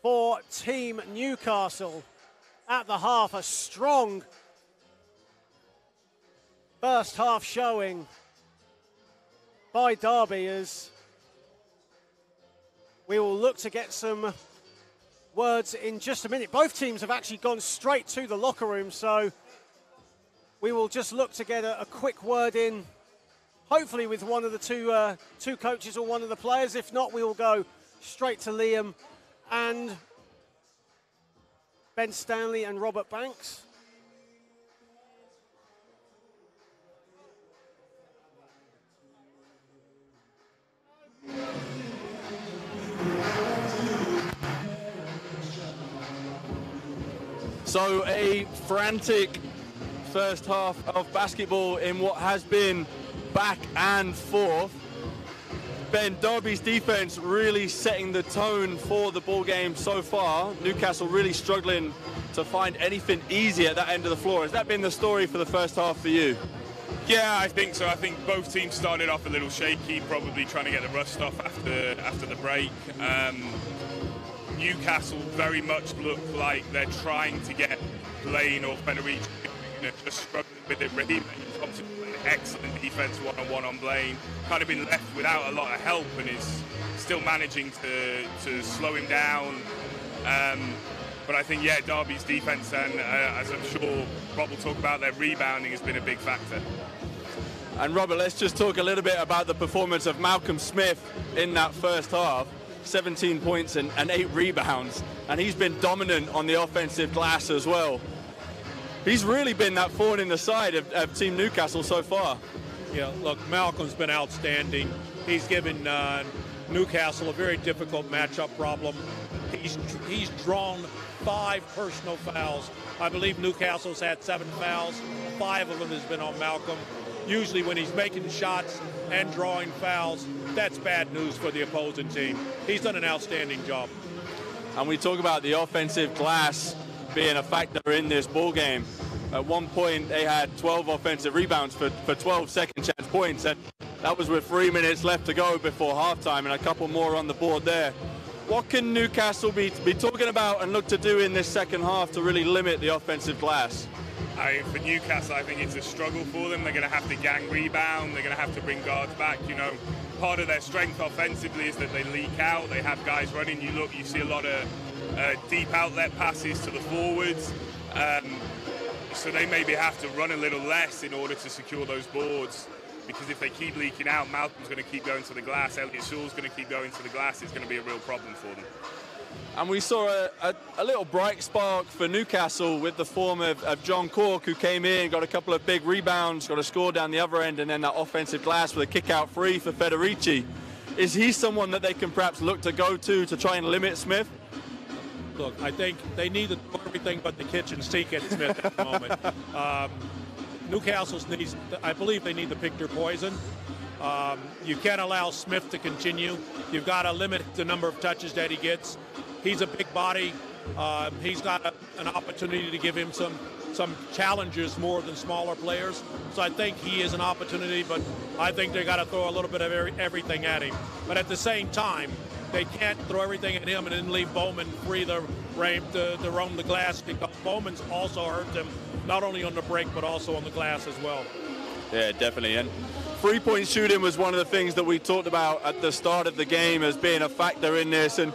for Team Newcastle at the half. A strong first half showing by Derby as we will look to get some words in just a minute. Both teams have actually gone straight to the locker room, so we will just look to get a, a quick word in, hopefully with one of the two uh, two coaches or one of the players. If not, we will go straight to Liam and Ben Stanley and Robert Banks. So a frantic first half of basketball in what has been back and forth. Ben, Derby's defense really setting the tone for the ball game so far. Newcastle really struggling to find anything easy at that end of the floor. Has that been the story for the first half for you? Yeah, I think so. I think both teams started off a little shaky, probably trying to get the rust off after after the break. Um, Newcastle very much look like they're trying to get Blaine or Federici, you know, just struggling with it. Raheem Thompson excellent defense one-on-one on Blaine. Kind of been left without a lot of help and is still managing to, to slow him down. Um, but I think, yeah, Derby's defense and, uh, as I'm sure Rob will talk about, their rebounding has been a big factor. And Robert, let's just talk a little bit about the performance of Malcolm Smith in that first half. 17 points and, and eight rebounds, and he's been dominant on the offensive glass as well he's really been that thorn in the side of, of Team Newcastle so far. Yeah, look, Malcolm's been outstanding. He's given uh, Newcastle a very difficult matchup problem. He's he's drawn five personal fouls. I believe Newcastle's had seven fouls. Five of them has been on Malcolm. Usually, when he's making shots and drawing fouls, that's bad news for the opposing team. He's done an outstanding job. And we talk about the offensive glass being a factor in this ball game. At one point, they had 12 offensive rebounds for, for 12 second chance points, and that was with three minutes left to go before halftime, and a couple more on the board there. What can Newcastle be, be talking about and look to do in this second half to really limit the offensive glass? I, for Newcastle, I think it's a struggle for them. They're going to have to gang rebound. They're going to have to bring guards back. You know, part of their strength offensively is that they leak out. They have guys running. You look, you see a lot of uh, deep outlet passes to the forwards. Um, so they maybe have to run a little less in order to secure those boards. Because if they keep leaking out, Malcolm's going to keep going to the glass. Elliot Shaw's going to keep going to the glass. It's going to be a real problem for them. And we saw a, a, a, little bright spark for Newcastle with the form of, of, John Cork, who came in, got a couple of big rebounds, got a score down the other end, and then that offensive glass with a kick out free for Federici. Is he someone that they can perhaps look to go to to try and limit Smith? look, I think they need to do everything but the kitchen sink at Smith at the moment. Um, Newcastle's needs, I believe they need to pick their poison. Um, you can't allow Smith to continue. You've got to limit the number of touches that he gets. He's a big body. Uh, he's got a, an opportunity to give him some some challenges more than smaller players. So I think he is an opportunity, but I think they got to throw a little bit of every, everything at him. But at the same time, they can't throw everything at him and then leave Bowman free to, to, to roam the glass because Bowman's also hurt them not only on the break but also on the glass as well. Yeah, definitely. And three-point shooting was one of the things that we talked about at the start of the game as being a factor in this. And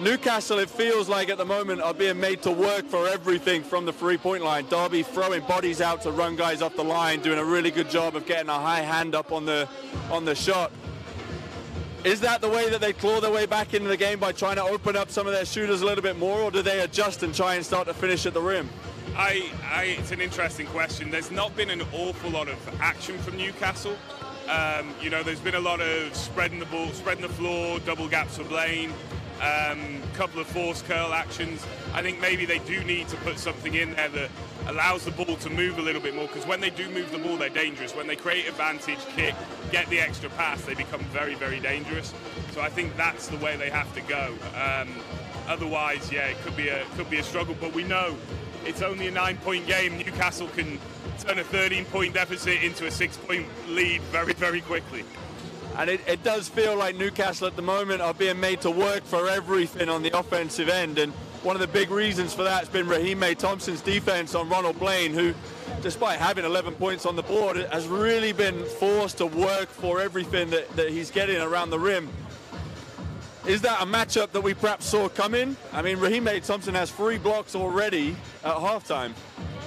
Newcastle, it feels like at the moment, are being made to work for everything from the three-point line. Derby throwing bodies out to run guys off the line, doing a really good job of getting a high hand up on the on the shot. Is that the way that they claw their way back into the game by trying to open up some of their shooters a little bit more, or do they adjust and try and start to finish at the rim? I, I, it's an interesting question. There's not been an awful lot of action from Newcastle. Um, you know, there's been a lot of spreading the ball, spreading the floor, double gaps for Blaine, a um, couple of force curl actions. I think maybe they do need to put something in there that allows the ball to move a little bit more because when they do move the ball, they're dangerous. When they create advantage, kick, get the extra pass, they become very, very dangerous. So I think that's the way they have to go. Um, otherwise, yeah, it could be a could be a struggle. But we know it's only a nine-point game. Newcastle can turn a 13-point deficit into a six-point lead very, very quickly. And it, it, does feel like Newcastle at the moment are being made to work for everything on the offensive end. And one of the big reasons for that has been Raheem Thompson's defense on Ronald Blaine, who, despite having 11 points on the board, has really been forced to work for everything that, that he's getting around the rim. Is that a matchup that we perhaps saw coming? I mean, Raheem May Thompson has three blocks already at halftime.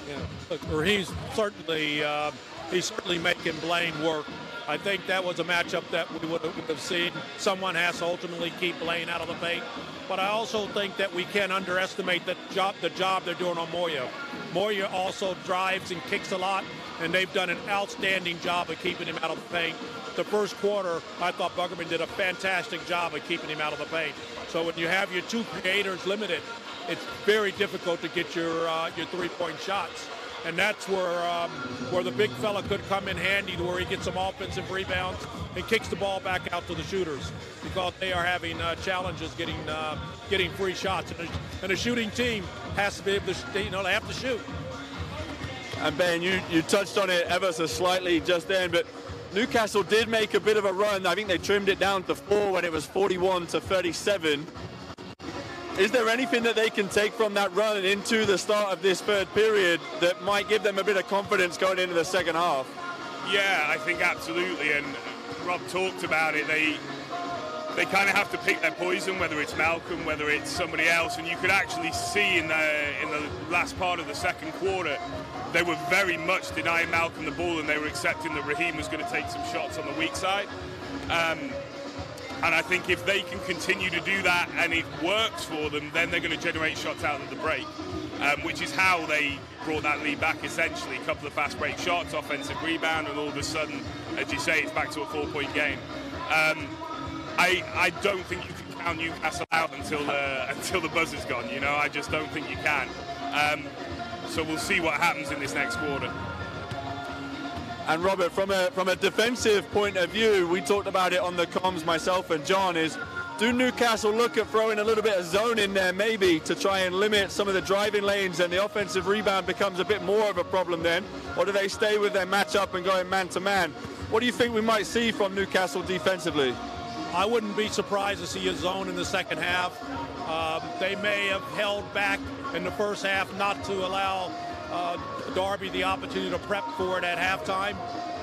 Yeah, look, Raheem's certainly uh, he's certainly making Blaine work. I think that was a matchup that we would have seen. Someone has to ultimately keep Blaine out of the paint. But I also think that we can't underestimate the job, the job they're doing on Moyer. Moyer also drives and kicks a lot, and they've done an outstanding job of keeping him out of the paint. The first quarter, I thought Bruggeman did a fantastic job of keeping him out of the paint. So when you have your two creators limited, it's very difficult to get your uh, your three-point shots and that's where um, where the big fella could come in handy where he gets some offensive rebounds and kicks the ball back out to the shooters because they are having uh, challenges getting uh, getting free shots and a, and a, shooting team has to be able to you know they have to shoot. And Ben, you you touched on it ever so slightly just then, but. Newcastle did make a bit of a run. I think they trimmed it down to four when it was 41 to 37. Is there anything that they can take from that run into the start of this third period that might give them a bit of confidence going into the second half? Yeah, I think absolutely. And Rob talked about it. They they kind of have to pick their poison, whether it's Malcolm, whether it's somebody else. And you could actually see in the in the last part of the second quarter, they were very much denying Malcolm the ball, and they were accepting that Raheem was going to take some shots on the weak side. Um, and I think if they can continue to do that and it works for them, then they're going to generate shots out of the break, um, which is how they brought that lead back essentially. A couple of fast break shots, offensive rebound, and all of a sudden, as you say, it's back to a four point game. Um, I, I don't think you can count Newcastle out until the, until the buzz is gone, you know, I just don't think you can. Um, so we'll see what happens in this next quarter. And Robert, from a from a defensive point of view, we talked about it on the comms, myself and John, is do Newcastle look at throwing a little bit of zone in there maybe to try and limit some of the driving lanes and the offensive rebound becomes a bit more of a problem then? Or do they stay with their matchup and going man to man? What do you think we might see from Newcastle defensively? I wouldn't be surprised to see a zone in the second half. Um, they may have held back in the first half not to allow uh, Derby the opportunity to prep for it at halftime.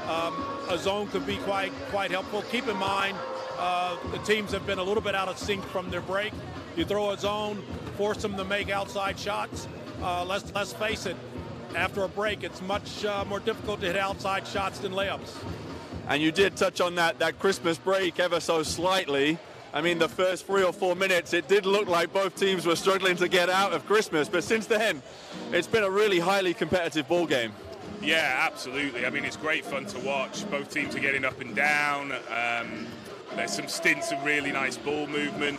Um, a zone could be quite quite helpful. Keep in mind, uh, the teams have been a little bit out of sync from their break. You throw a zone, force them to make outside shots. Uh, let's let's face it, after a break, it's much uh, more difficult to hit outside shots than layups. And you did touch on that that Christmas break ever so slightly. I mean, the first three or four minutes, it did look like both teams were struggling to get out of Christmas. But since then, it's been a really highly competitive ball game. Yeah, absolutely. I mean, it's great fun to watch. Both teams are getting up and down. Um, there's some stints of really nice ball movement.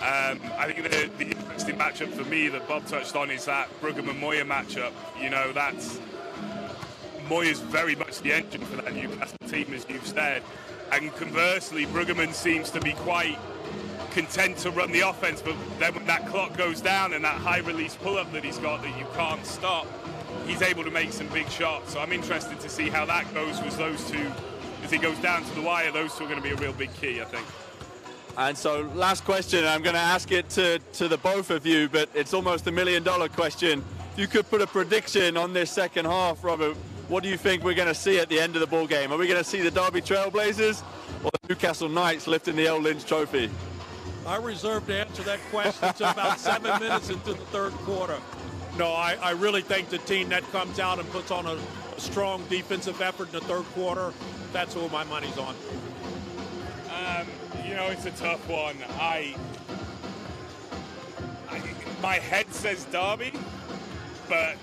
Um, I think the, the, interesting matchup for me that Bob touched on is that Bruggeman and Moyer matchup. You know, that's Moyer's very much the engine for that Newcastle team, as you've said. And conversely, Bruggeman seems to be quite content to run the offense, but then when that clock goes down and that high release pull up that he's got that you can't stop, he's able to make some big shots. So I'm interested to see how that goes with those two. As he goes down to the wire, those two are going to be a real big key, I think. And so, last question, I'm going to ask it to, to the both of you, but it's almost a million dollar question. If you could put a prediction on this second half, Robert, what do you think we're going to see at the end of the ball game? Are we going to see the Derby Trailblazers or the Newcastle Knights lifting the L. Lynch Trophy? I reserve to answer that question until about seven minutes into the third quarter. No, I, I really think the team that comes out and puts on a, a strong defensive effort in the third quarter, that's who my money's on. Um, you know, it's a tough one. I, I my head says Derby, but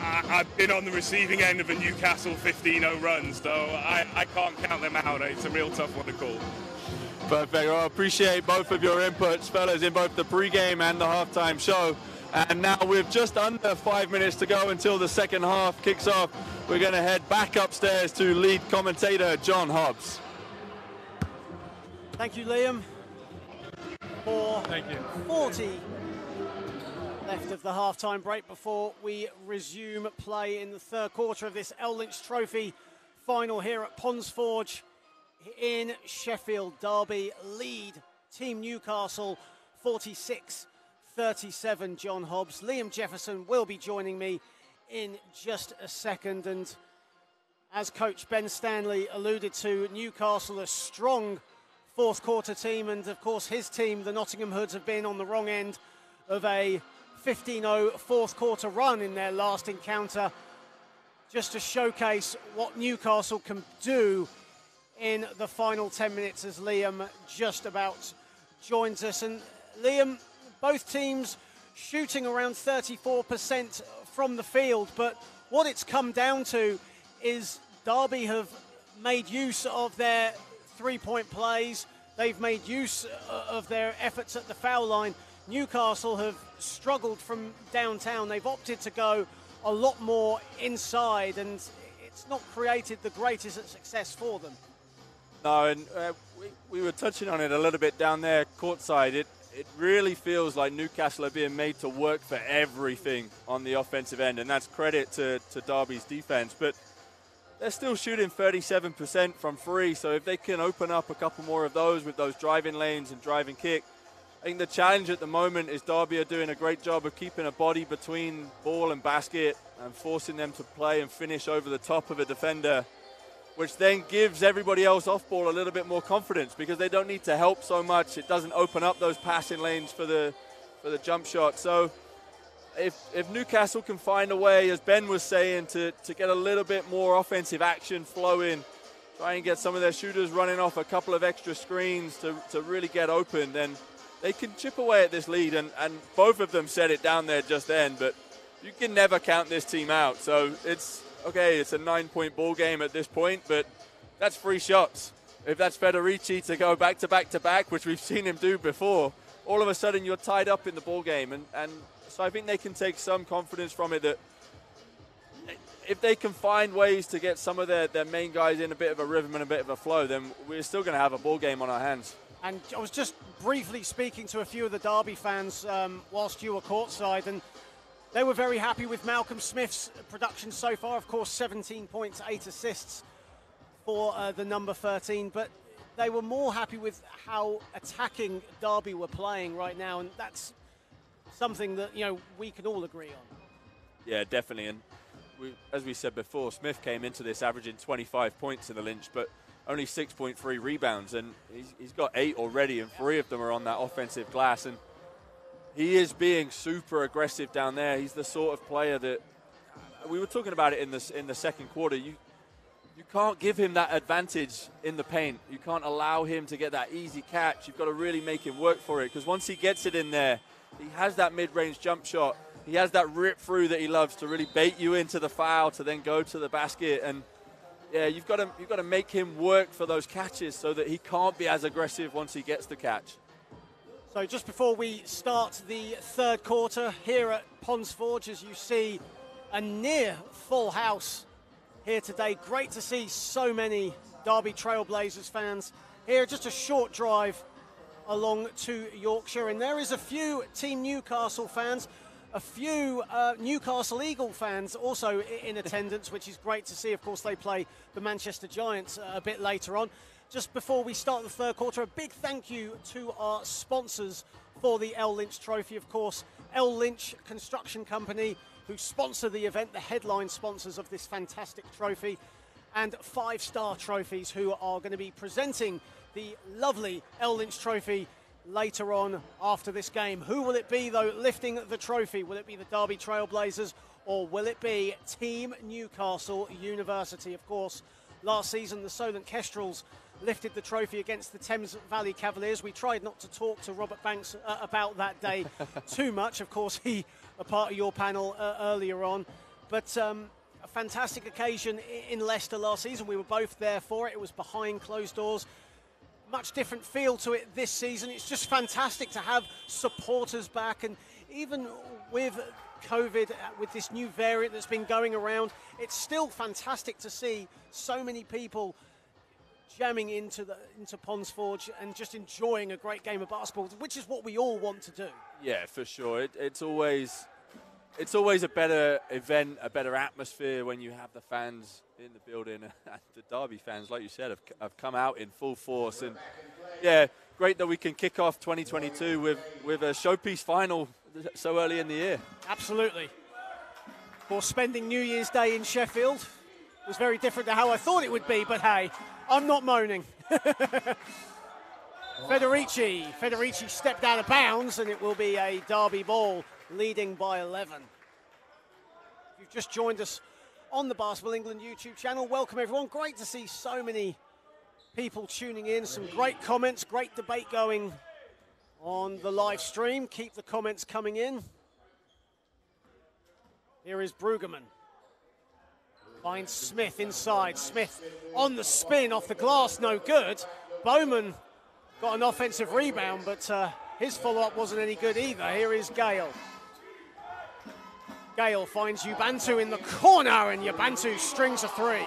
I, have been on the receiving end of a Newcastle 15-0 run, so I, I can't count them out. It's a real tough one to call. Perfect. Well, I appreciate both of your inputs, fellas, in both the pre-game and the halftime show. And now with just under five minutes to go until the second half kicks off, we're going to head back upstairs to lead commentator John Hobbs. Thank you, Liam. For Thank you. 40 left of the halftime break before we resume play in the third quarter of this Lynch Trophy final here at Ponds Forge in Sheffield. Derby lead Team Newcastle 46 37. John Hobbs. Liam Jefferson will be joining me in just a second. And as coach Ben Stanley alluded to, Newcastle a strong fourth quarter team. And of course, his team, the Nottingham Hoods, have been on the wrong end of a 15 0 fourth quarter run in their last encounter, just to showcase what Newcastle can do in the final 10 minutes as Liam just about joins us. And Liam, both teams shooting around 34% from the field, but what it's come down to is Derby have made use of their three point plays, they've made use uh, of their efforts at the foul line. Newcastle have struggled from downtown. They've opted to go a lot more inside, and it's not created the greatest success for them. No, and uh, we, we were touching on it a little bit down there courtside. It it really feels like Newcastle are being made to work for everything on the offensive end, and that's credit to, to Derby's defense. But they're still shooting 37% from free, so if they can open up a couple more of those with those driving lanes and driving kick, I think the challenge at the moment is Derby are doing a great job of keeping a body between ball and basket and forcing them to play and finish over the top of a defender, which then gives everybody else off ball a little bit more confidence because they don't need to help so much. It doesn't open up those passing lanes for the for the jump shot. So if, if Newcastle can find a way, as Ben was saying, to, to get a little bit more offensive action flowing, try and get some of their shooters running off a couple of extra screens to, to really get open, then – they can chip away at this lead, and, and both of them said it down there just then. But you can never count this team out. So it's okay. It's a nine-point ball game at this point, but that's free shots. If that's Federici to go back to back to back, which we've seen him do before, all of a sudden you're tied up in the ball game, and, and so I think they can take some confidence from it that if they can find ways to get some of their, their main guys in a bit of a rhythm and a bit of a flow, then we're still going to have a ball game on our hands. And I was just briefly speaking to a few of the Derby fans um, whilst you were courtside, and they were very happy with Malcolm Smith's production so far. Of course, 17 points, 8 assists for uh, the number 13, but they were more happy with how attacking Derby were playing right now, and that's something that you know we can all agree on. Yeah, definitely. And we, as we said before, Smith came into this averaging 25 points in the Lynch, but only 6.3 rebounds, and he's, he's got eight already, and three of them are on that offensive glass. And he is being super aggressive down there. He's the sort of player that we were talking about it in the in the second quarter. You you can't give him that advantage in the paint. You can't allow him to get that easy catch. You've got to really make him work for it because once he gets it in there, he has that mid-range jump shot. He has that rip through that he loves to really bait you into the foul to then go to the basket and yeah, you've got to you've got to make him work for those catches so that he can't be as aggressive once he gets the catch. So just before we start the third quarter here at Ponds Forge, as you see, a near full house here today. Great to see so many Derby Trailblazers fans here. Just a short drive along to Yorkshire, and there is a few Team Newcastle fans a few uh, Newcastle Eagle fans also in attendance, which is great to see. Of course, they play the Manchester Giants uh, a bit later on. Just before we start the third quarter, a big thank you to our sponsors for the L Lynch Trophy. Of course, L Lynch Construction Company who sponsor the event, the headline sponsors of this fantastic trophy, and Five Star Trophies, who are going to be presenting the lovely L Lynch Trophy later on after this game. Who will it be, though, lifting the trophy? Will it be the Derby Trailblazers or will it be Team Newcastle University? Of course, last season the Solent Kestrels lifted the trophy against the Thames Valley Cavaliers. We tried not to talk to Robert Banks uh, about that day too much. Of course, he a part of your panel uh, earlier on, but. Um, a fantastic occasion in Leicester last season. We were both there for it. It was behind closed doors much different feel to it this season. It's just fantastic to have supporters back, and even with COVID, uh, with this new variant that's been going around, it's still fantastic to see so many people jamming into the into Ponds Forge and just enjoying a great game of basketball, which is what we all want to do. Yeah, for sure. It, it's always it's always a better event, a better atmosphere when you have the fans in the building. And the Derby fans, like you said, have, have come out in full force. And yeah, great that we can kick off 2022 with, with a showpiece final so early in the year. Absolutely. For spending New Year's Day in Sheffield was very different to how I thought it would be, but hey, I'm not moaning. Federici. Federici stepped out of bounds, and it will be a Derby ball leading by 11. If you've just joined us on the Basketball England YouTube channel, welcome everyone. Great to see so many people tuning in, some great comments, great debate going on the live stream. Keep the comments coming in. Here is Brueggemann. Finds Smith inside. Smith on the spin off the glass, no good. Bowman got an offensive rebound, but uh, his follow up wasn't any good either. Here is Gale. Gale finds Yabantu in the corner, and Yabantu strings a three.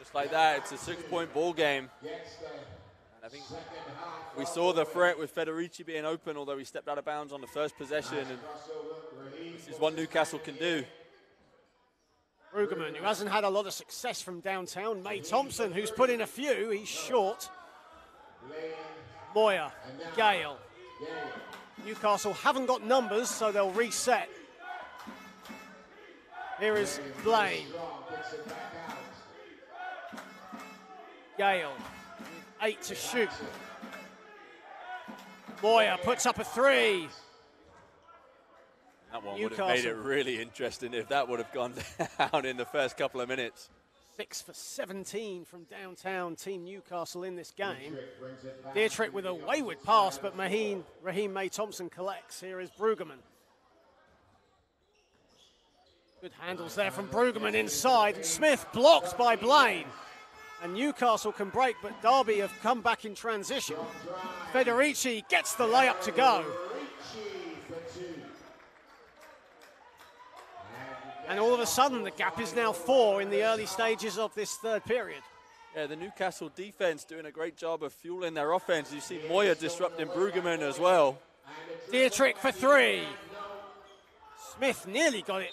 Just like that, it's a six-point ball game. And I think we saw the threat with Federici being open, although he stepped out of bounds on the first possession. And this is what Newcastle can do. Brueggemann, who hasn't had a lot of success from downtown. May Thompson, who's put in a few. He's short. Moyer, Gale. Newcastle haven't got numbers, so they'll reset. Here is Blaine. Gale, eight to shoot. Moyer puts up a three. That one Newcastle. would have made it really interesting if that would have gone down in the first couple of minutes. Six for 17 from downtown Team Newcastle in this game. Dietrich with a wayward pass, but Maheen, Raheem May Thompson collects. Here is Brueggemann. Good handles there from Brueggemann inside. Smith blocked by Blaine. And Newcastle can break, but Derby have come back in transition. Federici gets the layup to go. And all of a sudden, the gap is now four in the early stages of this third period. Yeah, the Newcastle defense doing a great job of fueling their offense. You see Moyer disrupting Brueggemann as well. Dietrich for three. Smith nearly got it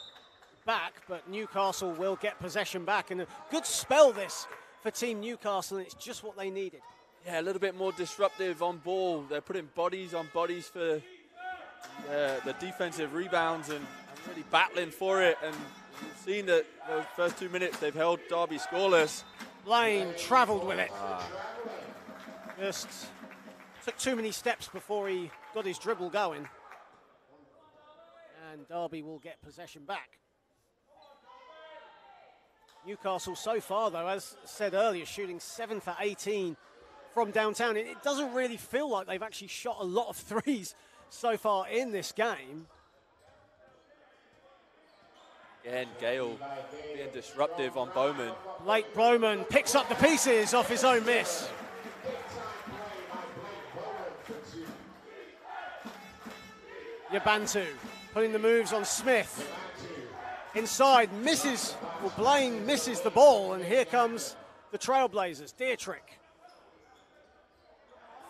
back, but Newcastle will get possession back. And a good spell this for Team Newcastle, and it's just what they needed. Yeah, a little bit more disruptive on ball. They're putting bodies on bodies for uh, the defensive rebounds and, and, really battling for it. And you've seen that the first two minutes they've held Derby scoreless. Blaine travelled with it. Ah. Just took too many steps before he got his dribble going. And Derby will get possession back. Newcastle so far, though, as said earlier, shooting 7 for 18 from downtown. It doesn't really feel like they've actually shot a lot of threes so far in this game. Again, Gale being disruptive on Bowman. Blake Bowman picks up the pieces off his own miss. Yabantu putting the moves on Smith. Inside, misses, well, Blaine misses the ball, and here comes the Trailblazers. Dietrich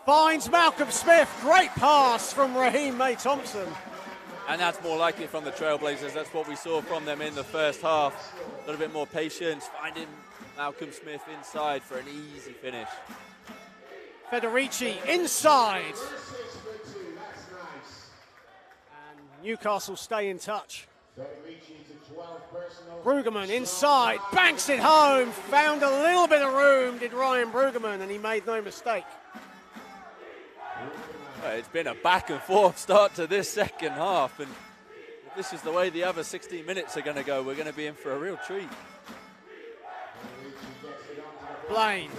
finds Malcolm Smith. Great pass from Raheem May Thompson. And that's more likely from the Trailblazers. That's what we saw from them in the first half. A little bit more patience, finding Malcolm Smith inside for an easy finish. Federici inside. And Newcastle stay in touch. Brueggemann inside, banks it home, found a little bit of room, did Ryan Brueggemann, and he made no mistake. Well, it's been a back and forth start to this second half, and if this is the way the other 16 minutes are going to go, we're going to be in for a real treat. Blaine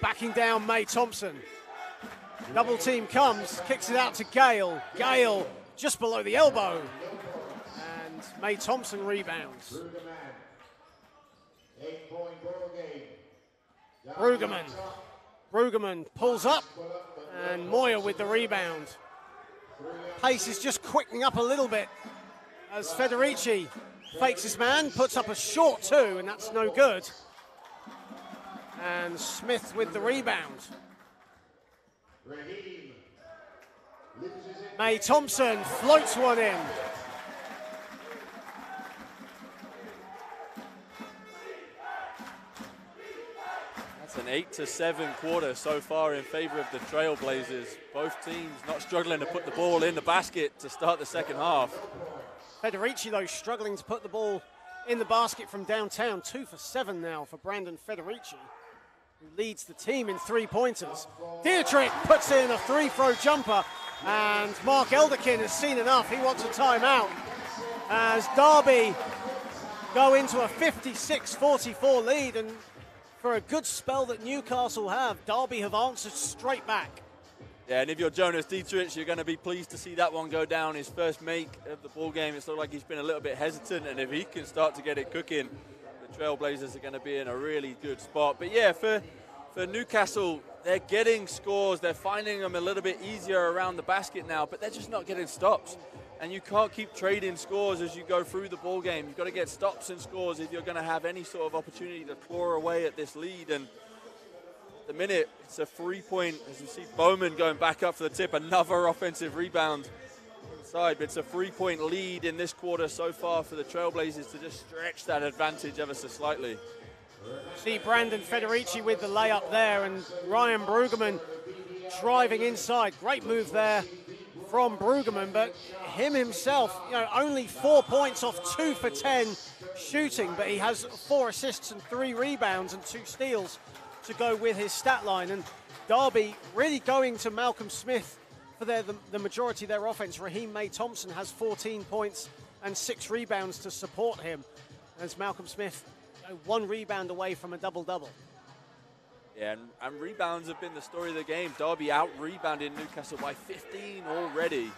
backing down May Thompson. Double team comes, kicks it out to Gale. Gale just below the elbow. May Thompson rebounds. Brueggemann. Brueggemann pulls up, and Moyer with the rebound. Pace is just quickening up a little bit as Federici fakes his man, puts up a short two, and that's no good. And Smith with the rebound. May Thompson floats one in. That's an eight to seven quarter so far in favor of the Trailblazers. Both teams not struggling to put the ball in the basket to start the second half. Federici, though, struggling to put the ball in the basket from downtown. Two for seven now for Brandon Federici, who leads the team in three pointers. Dietrich puts in a three throw jumper, and Mark Elderkin has seen enough. He wants a timeout as Derby go into a 56 44 lead. And for a good spell that Newcastle have, Derby have answered straight back. Yeah, and if you're Jonas Dietrich, you're going to be pleased to see that one go down. His first make of the ball game. It's looked like he's been a little bit hesitant, and if he can start to get it cooking, the Trailblazers are going to be in a really good spot. But yeah, for for Newcastle, they're getting scores. They're finding them a little bit easier around the basket now, but they're just not getting stops. And you can't keep trading scores as you go through the ball game. You've got to get stops and scores if you're going to have any sort of opportunity to claw away at this lead. And the minute, it's a three point, as you see Bowman going back up for the tip, another offensive rebound inside. But it's a three point lead in this quarter so far for the Trailblazers to just stretch that advantage ever so slightly. See Brandon Federici with the layup there, and Ryan Brueggemann driving inside. Great move there from Brueggemann, but him himself, you know, only four points off two for ten shooting, but he has four assists and three rebounds and two steals to go with his stat line. And Derby really going to Malcolm Smith for their, the, the majority of their offense. Raheem May Thompson has 14 points and six rebounds to support him, as Malcolm Smith you know, one rebound away from a double double. Yeah, and, and, rebounds have been the story of the game. Derby out rebounding Newcastle by 15 already.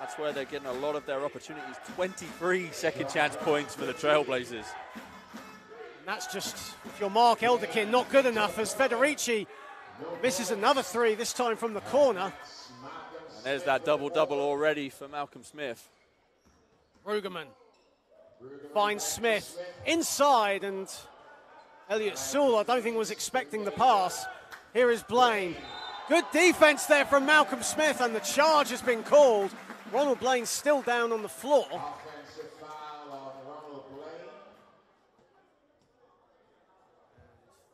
That's where they're getting a lot of their opportunities. 23 second chance points for the Trailblazers. And that's just, if you're Mark Elderkin, not good enough as Federici misses another three, this time from the corner. And there's that double double already for Malcolm Smith. Brueggemann finds Smith inside, and Elliot Sewell, I don't think was expecting the pass. Here is Blaine. Good defense there from Malcolm Smith, and the charge has been called. Ronald Blaine still down on the floor.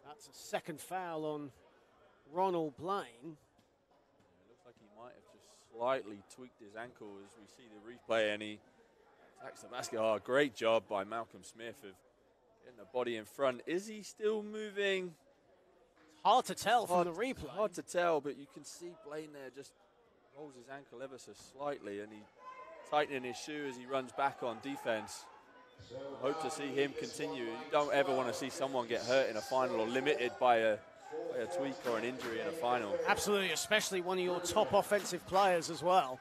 That's a second foul on Ronald Blaine. Looks like he might have just slightly tweaked his ankle as we see the replay, and he attacks the basket. Oh, great job by Malcolm Smith of getting the body in front. Is he still moving? Hard to tell hard, from the replay. Hard to tell, but you can see Blaine there just rolls his ankle ever so slightly, and he tightening his shoe as he runs back on defense. Hope to see him continue. You don't ever want to see someone get hurt in a final or limited by a, by a tweak or an injury in a final. Absolutely, especially one of your top offensive players as well.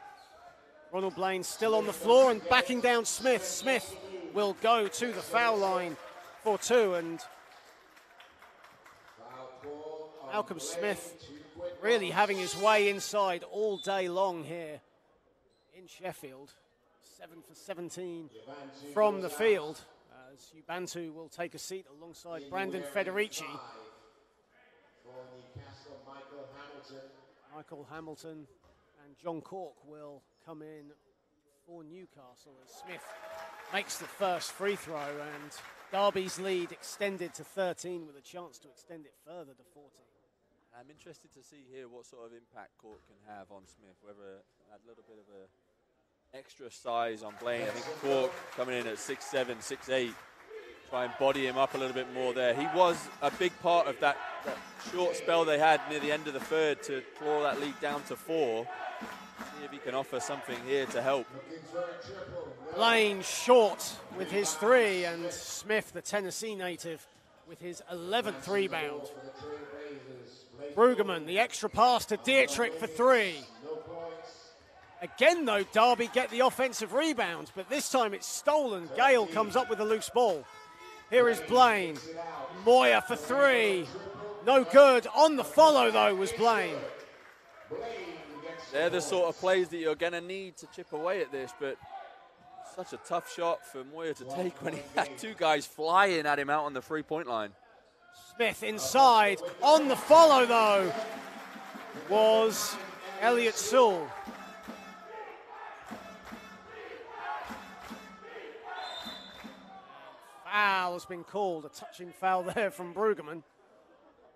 Ronald Blaine still on the floor and backing down Smith. Smith will go to the foul line for two, and Malcolm Smith really having his way inside all day long here in Sheffield. Seven for 17 from the field. As Yabantu will take a seat alongside Brandon Federici. Michael Hamilton and John Cork will come in for Newcastle as Smith makes the first free throw and Derby's lead extended to 13 with a chance to extend it further to 14. I'm interested to see here what sort of impact Cork can have on Smith, whether a little bit of a extra size on Blaine. I think Cork coming in at six seven, six eight, try and body him up a little bit more there. He was a big part of that, that short spell they had near the end of the third to claw that lead down to four. See if he can offer something here to help. Blaine short with his three, and Smith, the Tennessee native, with his 11th rebound. Brueggemann, the extra pass to Dietrich for three. Again, though, Derby get the offensive rebound, but this time it's stolen. Gale comes up with a loose ball. Here is Blaine. Moyer for three. No good. On the follow, though, was Blaine. They're the sort of plays that you're going to need to chip away at this, but such a tough shot for Moyer to take when he had two guys flying at him out on the three point line. Smith inside. On the follow, though, was Elliot Sewell. Foul has been called, a touching foul there from Brueggemann.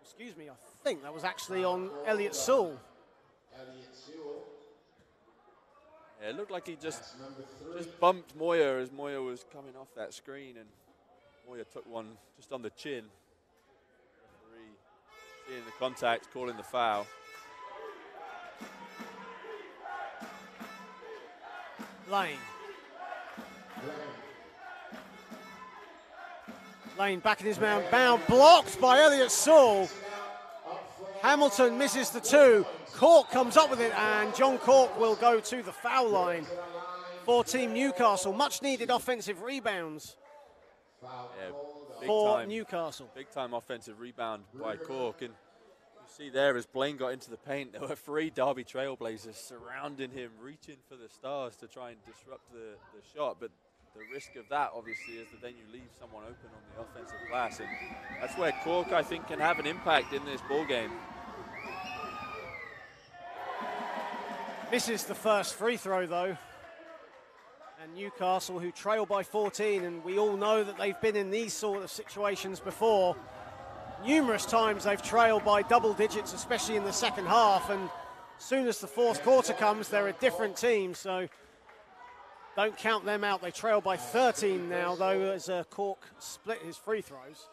Excuse me, I think that was actually on Elliot Sewell. Yeah, it looked like he just just bumped Moyer as Moyer was coming off that screen, and Moyer took one just on the chin. Referee seeing the contact, calling the foul. Blaine. Blaine back in his mound, bound, blocked by Elliot Sewell. Hamilton misses the two. Cork comes up with it, and John Cork will go to the foul line for Team Newcastle. Much needed offensive rebounds Yeah, for time, Newcastle. big time offensive rebound by Cork, and you see there as Blaine got into the paint, there were three Derby Trailblazers surrounding him, reaching for the stars to try and disrupt the, the shot, but the risk of that obviously is that then you leave someone open on the offensive glass, and that's where Cork I think can have an impact in this ball game. Misses the first free throw, though. And Newcastle, who trail by 14, and we all know that they've been in these sort of situations before. Numerous times they've trailed by double digits, especially in the second half. And as soon as the fourth quarter comes, they're a different team. So don't count them out. They trail by 13 now, though, as uh, Cork split his free throws.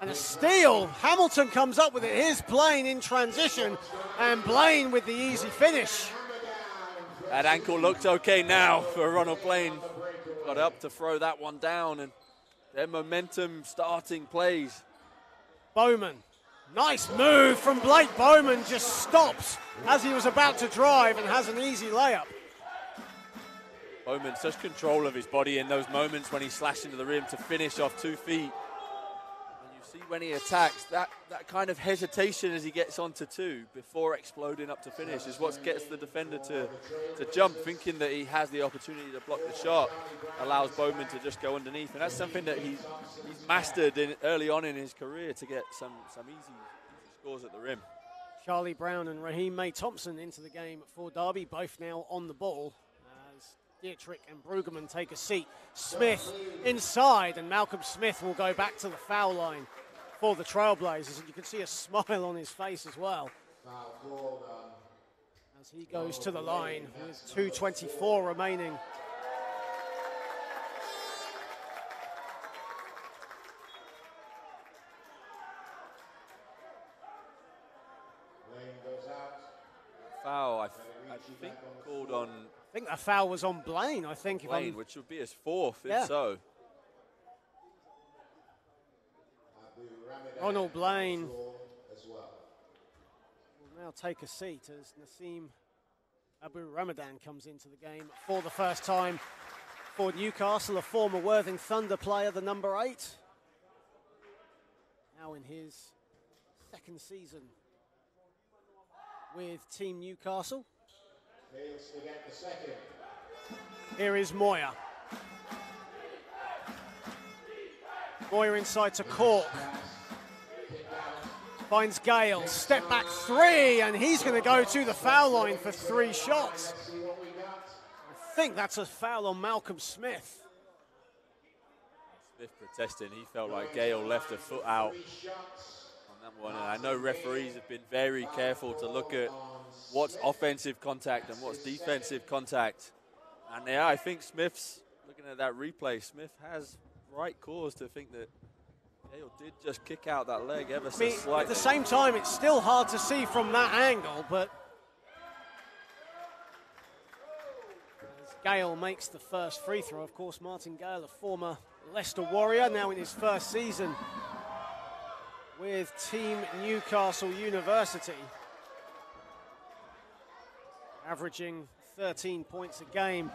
And a steal. Hamilton comes up with it. Here's Blaine in transition, and Blaine with the easy finish. That ankle looked okay now for Ronald Blaine. Got up to throw that one down, and their momentum starting plays. Bowman. Nice move from Blake Bowman, just stops as he was about to drive and has an easy layup. Bowman, such control of his body in those moments when he slashed into the rim to finish off two feet. And you see when he attacks, that, that kind of hesitation as he gets onto two before exploding up to finish is what gets the defender to, to jump, thinking that he has the opportunity to block the shot, allows Bowman to just go underneath. And that's something that he, he's mastered in, early on in his career to get some, some easy scores at the rim. Charlie Brown and Raheem May Thompson into the game for Derby, both now on the ball. Dietrich and Brueggemann take a seat. Smith inside, and Malcolm Smith will go back to the foul line for the Trailblazers. And you can see a smile on his face as well. Um, as he goes to the oh, line with 2.24 remaining. I think that foul was on Blaine, I think. Blaine, which would be his fourth, if so. Ronald Blaine will now take a seat as Nassim Abu Ramadan comes into the game for the first time for Newcastle, a former Worthing Thunder player, the number eight. Now in his second season with Team Newcastle. Here is Moyer. Moyer inside to Cork. Finds Gale. Step back three, and he's going to go to the foul line for three shots. I think that's a foul on Malcolm Smith. Smith protesting. He felt like Gale left a foot out on that one. And I know referees have been very careful to look at what's offensive contact and what's defensive contact. And yeah, I think Smith's looking at that replay. Smith has right cause to think that Gale did just kick out that leg ever I so mean, slightly. at the same time, it's still hard to see from that angle, but as Gale makes the first free throw, of course, Martin Gale, a former Leicester Warrior, now in his first season with Team Newcastle University, averaging 13 points a game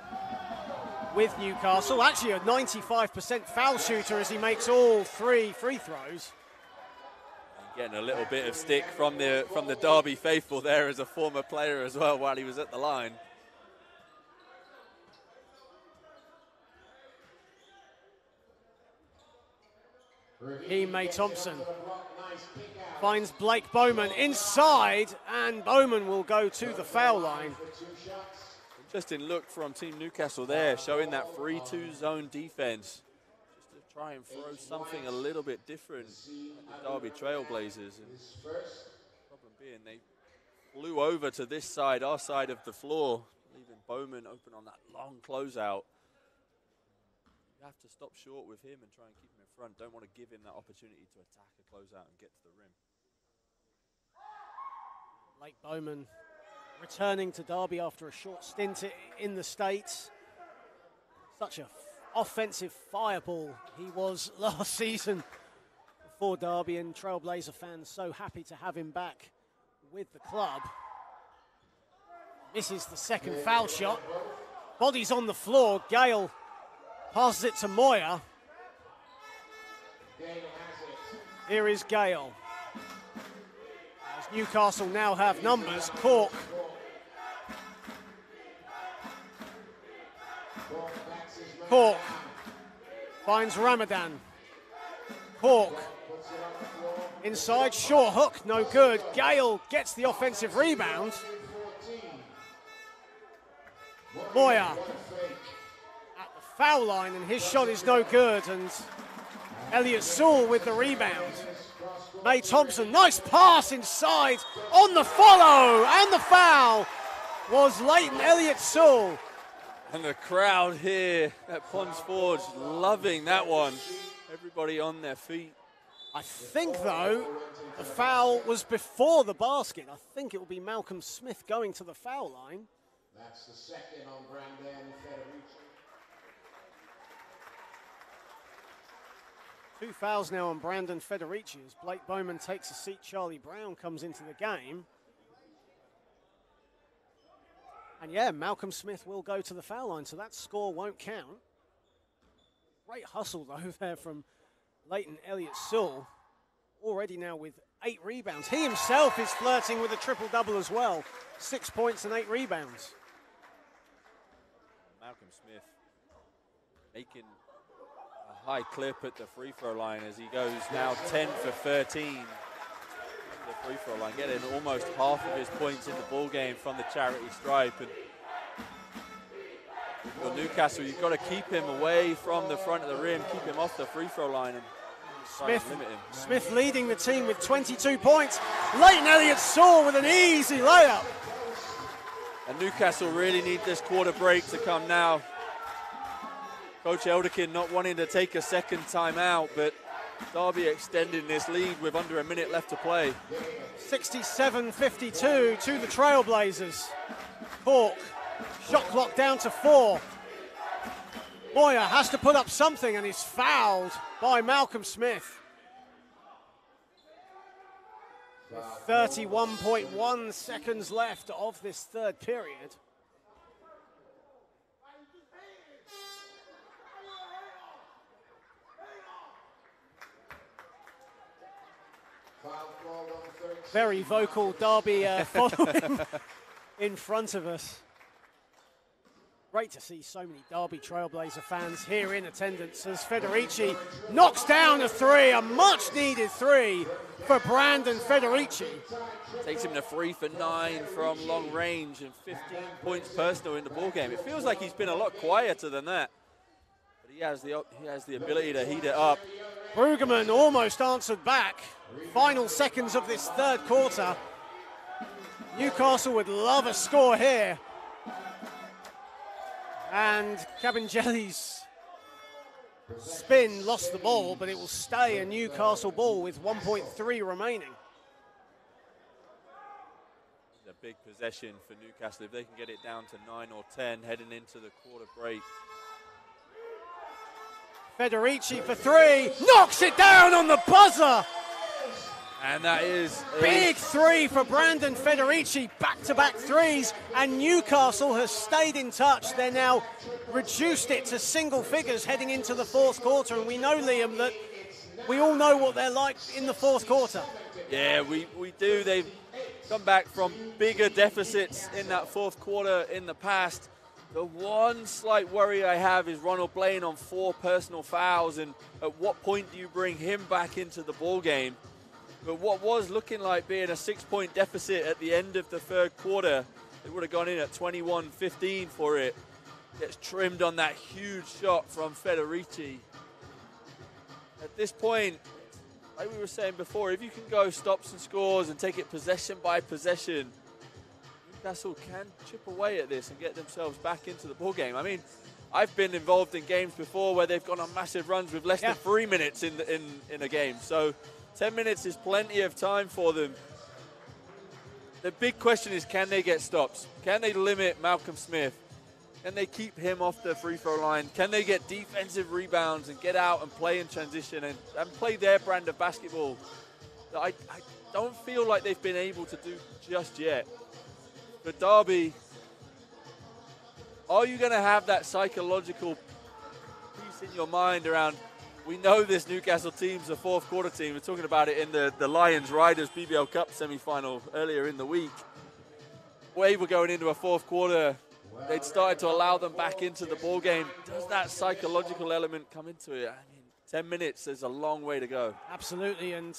with Newcastle. Actually, a 95% foul shooter as he makes all three free throws. Getting a little bit of stick from the from the Derby faithful there as a former player as well while he was at the line. He May Thompson finds Blake Bowman inside, and Bowman will go to the foul line. Interesting look from Team Newcastle there, showing that 3 2 zone defense. Just to try and throw something a little bit different at the Derby Trailblazers. And problem being, they flew over to this side, our side of the floor, leaving Bowman open on that long closeout. You have to stop short with him and try and keep front. Don't want to give him that opportunity to attack a closeout and get to the rim. Blake Bowman returning to Derby after a short stint in the States. Such a f- offensive fireball he was last season for Derby, and Trailblazer fans so happy to have him back with the club. Misses the second foul shot. Bodies on the floor. Gale passes it to Moyer. Here is Gale. As Newcastle now have numbers. Cork Cork finds Ramadan. Cork inside, short hook, no good. Gale gets the offensive rebound. Moyer at the foul line, and his shot is no good. And Elliot Sewell with the rebound. May Thompson, nice pass inside on the follow, and the foul was Leighton Elliott Sewell. And the crowd here at Ponds Forge loving that one. Everybody on their feet. I think, though, the foul was before the basket. I think it will be Malcolm Smith going to the foul line. That's the second on Brandon Federici. Two fouls now on Brandon Federici as Blake Bowman takes a seat. Charlie Brown comes into the game. And yeah, Malcolm Smith will go to the foul line, so that score won't count. Great hustle, though, there from Leighton Elliott Sewell. Already now with eight rebounds. He himself is flirting with a triple double as well six points and eight rebounds. Malcolm Smith making high clip at the free throw line as he goes now 10 for 13. The free throw line, getting almost half of his points in the ball game from the charity stripe. And for Newcastle, you've got to keep him away from the front of the rim, keep him off the free throw line, and Smith. Smith leading the team with 22 points. Leighton Elliott Saw with an easy layup. And Newcastle really need this quarter break to come now. Coach Elderkin not wanting to take a second timeout, but Derby extending this lead with under a minute left to play. 67 52 to the Trailblazers. Cork, shot clock down to four. Moyer has to put up something and is fouled by Malcolm Smith. 31.1 seconds left of this third period. Foul called on third. Very vocal Derby uh, following in front of us. Great to see so many Derby Trailblazer fans here in attendance as Federici knocks down a three, a much needed three for Brandon Federici. Takes him to three for nine from long range and 15 points personal in the ball game. It feels like he's been a lot quieter than that, but he has the he has the ability to heat it up. Brueggemann almost answered back. Final seconds of this third quarter. Newcastle would love a score here. And Cabangeli's spin lost the ball, but it will stay a Newcastle ball with 1.3 remaining. a big possession for Newcastle. If they can get it down to 9 or 10 heading into the quarter break. Federici for three, knocks it down on the buzzer. And that is Big three for Brandon Federici, back to back threes, and Newcastle has stayed in touch. They're now reduced it to single figures heading into the fourth quarter, and we know, Liam, that we all know what they're like in the fourth quarter. Yeah, we, we do. They've come back from bigger deficits in that fourth quarter in the past. The one slight worry I have is Ronald Blaine on four personal fouls, and at what point do you bring him back into the ball game? But what was looking like being a six-point deficit at the end of the third quarter, it would have gone in at 21-15 for it. Gets trimmed on that huge shot from Federici. At this point, like we were saying before, if you can go stops and scores and take it possession by possession, Newcastle can chip away at this and get themselves back into the ball game. I mean, I've been involved in games before where they've gone on massive runs with less Yeah. than three minutes in, the, in in a game. So, ten minutes is plenty of time for them. The big question is, can they get stops? Can they limit Malcolm Smith? Can they keep him off the free throw line? Can they get defensive rebounds and get out and play in transition and, and play their brand of basketball? I, I don't feel like they've been able to do just yet. For Derby, are you going to have that psychological piece in your mind around? We know this Newcastle team's a fourth quarter team. We're talking about it in the, the Lions Riders BBL Cup semi final earlier in the week. Wave were going into a fourth quarter. They'd started to allow them back into the ball game. Does that psychological element come into it? I mean, 10 minutes, there's a long way to go. Absolutely, and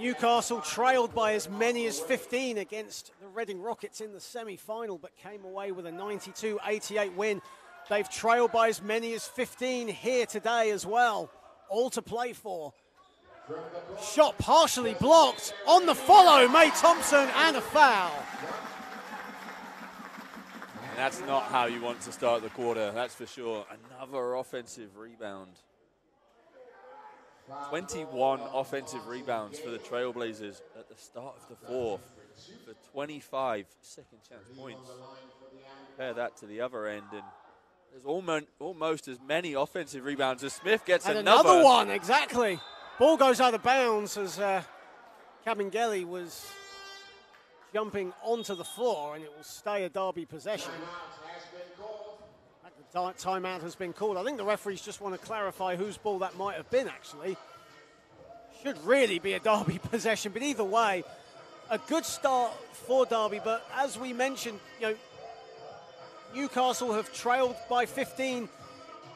Newcastle trailed by as many as 15 against the Reading Rockets in the semi final, but came away with a 92 88 win. They've trailed by as many as 15 here today as well, all to play for. Shot partially blocked on the follow, May Thompson, and a foul. And that's not how you want to start the quarter, that's for sure. Another offensive rebound. 21 offensive rebounds for the Trailblazers at the start of the fourth for 25 second chance points. Compare that to the other end, and there's almost, almost as many offensive rebounds as Smith gets And another. another one, exactly. Ball goes out of bounds as uh, Cabangeli was jumping onto the floor, and it will stay a Derby possession. The ti- timeout has been called. I think the referees just want to clarify whose ball that might have been, actually. Should really be a Derby possession, but either way, a good start for Derby. But as we mentioned, you know, Newcastle have trailed by 15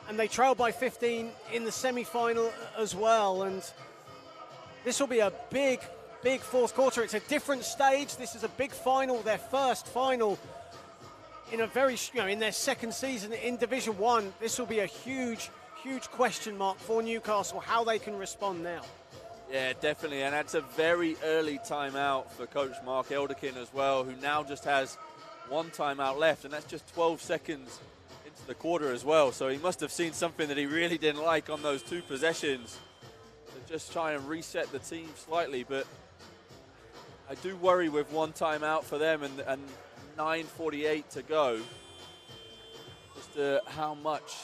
and they trailed by 15 in the semi-final as well. And this will be a big, big fourth quarter. It's a different stage. This is a big final, their first final in a very, you know, in their second season in Division One. This will be a huge, huge question mark for Newcastle how they can respond now. Yeah, definitely. And that's a very early timeout for Coach Mark Elderkin as well, who now just has one timeout left, and that's just 12 seconds into the quarter as well. So he must have seen something that he really didn't like on those two possessions to just try and reset the team slightly. But I do worry with one timeout for them and, and 9.48 to go as to how much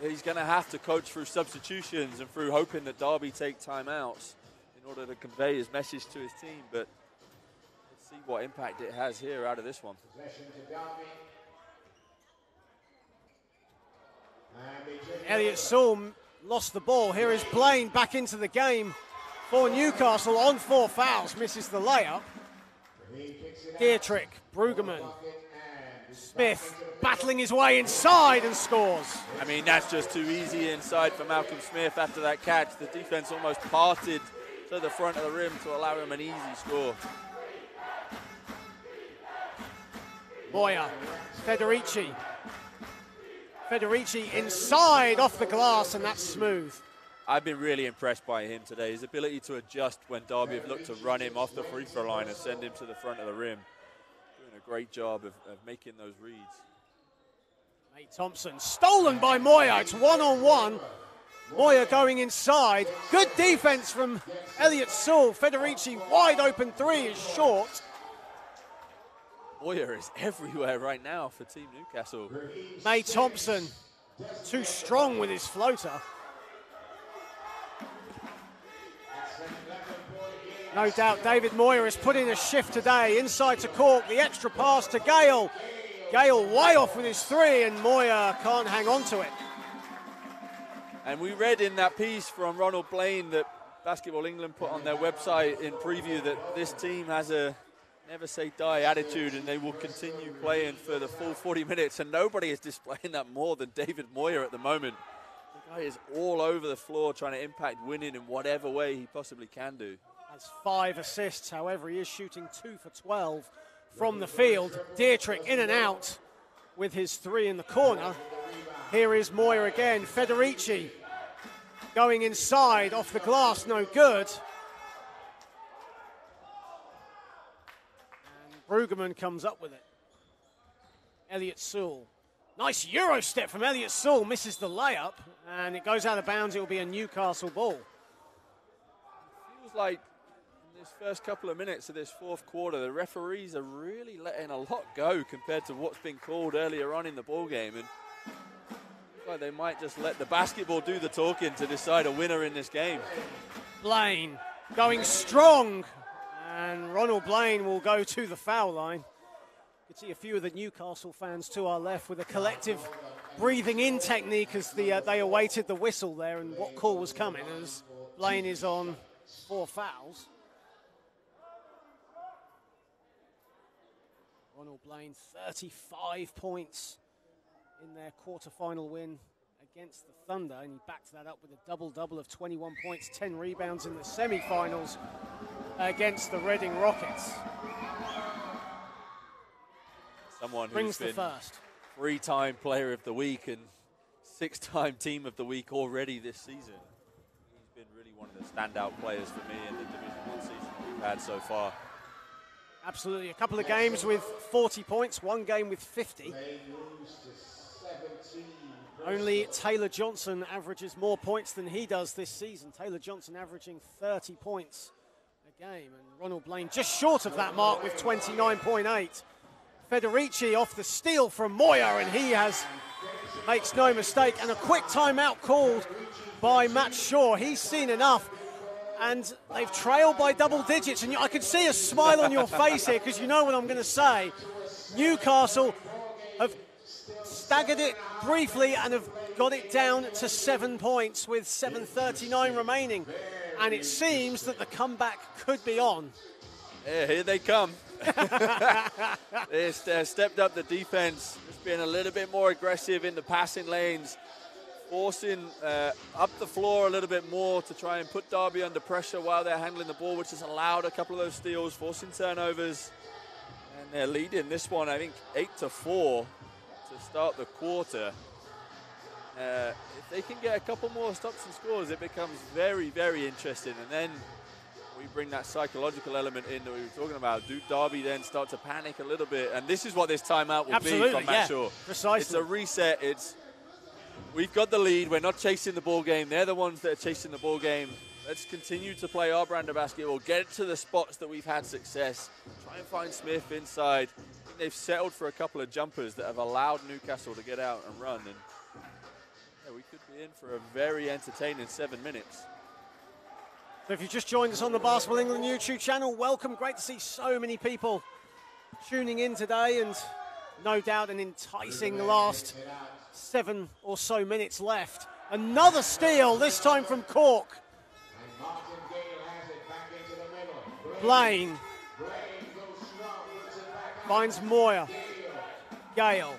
he's going to have to coach through substitutions and through hoping that Derby take timeouts in order to convey his message to his team. But see what impact it has here out of this one. Possession to Derby. And they take Elliot Saul lost the ball. Here is Blaine back into the game for Newcastle on four fouls, misses the layup. He picks it up. Dietrich, Brueggemann, Smith battling his way inside and scores. I mean, that's just too easy inside for Malcolm Smith after that catch. The defense almost parted to the front of the rim to allow him an easy score. Moyer, Federici. Federici inside off the glass, and that's smooth. I've been really impressed by him today. His ability to adjust when Derby have looked to run him off the free throw line and send him to the front of the rim. Doing a great job of, of making those reads. Nate Thompson stolen by Moyer. It's one on one. Moyer going inside. Good defense from Elliot Sewell. Federici wide open three is short. Moyer is everywhere right now for Team Newcastle. May Thompson too strong with his floater. No doubt David Moyer has put in a shift today. Inside to Cork, the extra pass to Gale. Gale way off with his three, and Moyer can't hang on to it. And we read in that piece from Ronald Blaine that Basketball England put on their website in preview that this team has a never say die attitude and they will continue playing for the full 40 minutes. And nobody is displaying that more than David Moyer at the moment. The guy is all over the floor trying to impact winning in whatever way he possibly can do. Has five assists, however, he is shooting two for 12 from the field. Dietrich in and out with his three in the corner. Here is Moyer again. Federici going inside off the glass, no good. Brueggemann comes up with it. Elliot Sewell. Nice Euro step from Elliot Sewell, misses the layup, and it goes out of bounds. It will be a Newcastle ball. Feels like in this first couple of minutes of this fourth quarter, the referees are really letting a lot go compared to what's been called earlier on in the ball game. And like they might just let the basketball do the talking to decide a winner in this game. Blaine going strong, and Ronald Blaine will go to the foul line. You can see a few of the Newcastle fans to our left with a collective breathing in technique as the, uh, they awaited the whistle there and what call was coming as Blaine is on four fouls. Ronald Blaine, 35 points in their quarter-final win against the Thunder, and he backed that up with a double-double of 21 points, 10 rebounds in the semi-finals against the Reading Rockets. Someone who's Brings the been first. three-time Player of the Week and six-time Team of the Week already this season. He's been really one of the standout players for me in the Division One season we've had so far. Absolutely. A couple of games with 40 points, one game with 50. Only Taylor Johnson averages more points than he does this season. Taylor Johnson averaging 30 points a game, and Ronald Blaine just short of that mark with 29.8. Federici off the steal from Moyer, and he has makes no mistake. And a quick timeout called by Matt Shaw. He's seen enough and they've trailed by double digits. And I can see a smile on your face here because you know what I'm going to say. Newcastle have staggered it briefly and have got it down to seven points with 7.39 remaining. And it seems that the comeback could be on. Yeah, here they come. they st- stepped up the defense, just being a little bit more aggressive in the passing lanes, forcing uh, up the floor a little bit more to try and put Derby under pressure while they're handling the ball, which has allowed a couple of those steals, forcing turnovers. And they're leading this one, I think, 8 to 4 to start the quarter. Uh, if they can get a couple more stops and scores, it becomes very, very interesting. And then we bring that psychological element in that we were talking about. Do Derby then start to panic a little bit? And this is what this timeout will Absolutely, be from Matt yeah, Shaw. precisely. It's a reset. It's we've got the lead. We're not chasing the ball game. They're the ones that are chasing the ball game. Let's continue to play our brand of basketball. Get to the spots that we've had success. Try and find Smith inside. They've settled for a couple of jumpers that have allowed Newcastle to get out and run. And yeah, we could be in for a very entertaining seven minutes. So if you've just joined us on the Basketball England YouTube channel, welcome. Great to see so many people tuning in today, and no doubt an enticing last seven or so minutes left. Another steal, this time from Cork. Martin finds Moyer. Gale.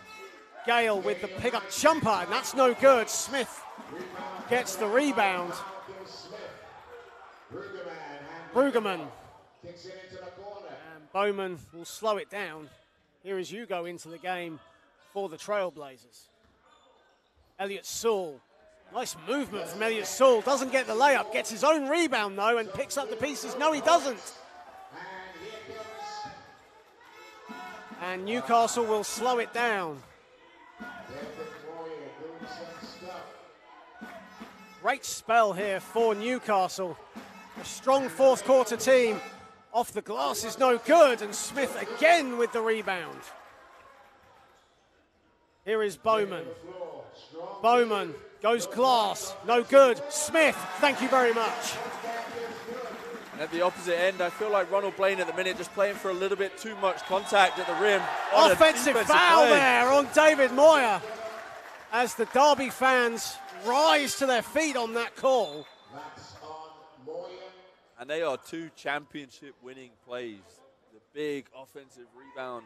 Gale with the pickup jumper, and that's no good. Smith gets the rebound. Brueggemann. And Bowman will slow it down. Here is Ugo into the game for the Trailblazers. Elliot Sewell Nice movement from Elliot Saul. Doesn't get the layup, gets his own rebound though, and picks up the pieces. No, he doesn't. And Newcastle will slow it down. Great spell here for Newcastle. A strong fourth quarter team. Off the glass is no good, and Smith again with the rebound. Here is Bowman. Bowman goes glass, no good. Smith, thank you very much. And at the opposite end, I feel like Ronald Blaine at the minute just playing for a little bit too much contact at the rim. Offensive foul play. there on David Moyer as the Derby fans rise to their feet on that call. And they are two championship winning plays. The big offensive rebound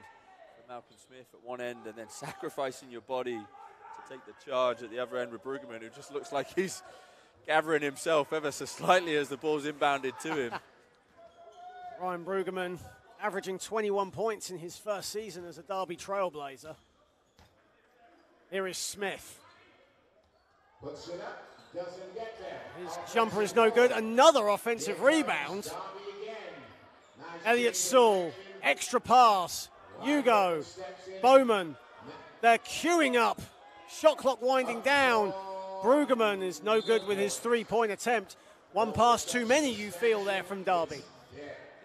for Malcolm Smith at one end and then sacrificing your body to take the charge at the other end with Brueggemann, who just looks like he's gathering himself ever so slightly as the ball's inbounded to him. Ryan Brueggemann averaging 21 points in his first season as a Derby Trailblazer. Here is Smith. Puts it up, doesn't get there. His jumper is no good. Another offensive rebound. Derby again. Elliot Saul, extra pass. Ugo, Bowman. They're queuing up. Shot clock winding down. Brueggemann is no good with his three point attempt. One pass too many, you feel there from Derby.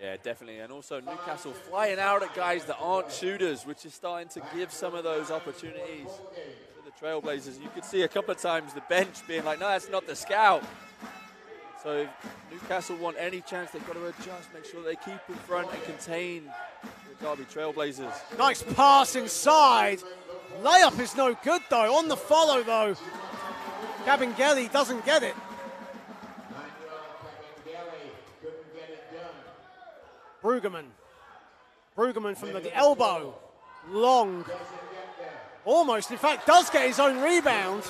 Yeah, definitely. And also Newcastle flying out at guys that aren't shooters, which is starting to give some of those opportunities for the Trailblazers. You could see a couple of times the bench being like, no, that's not the scout. So if Newcastle want any chance, they've got to adjust, make sure they keep in front and contain the Derby Trailblazers. Nice pass inside. Layup is no good though. On the follow though. Cabangeli doesn't get it. Brueggemann. Brueggemann from the elbow. Long. Almost, in fact, does get his own rebound.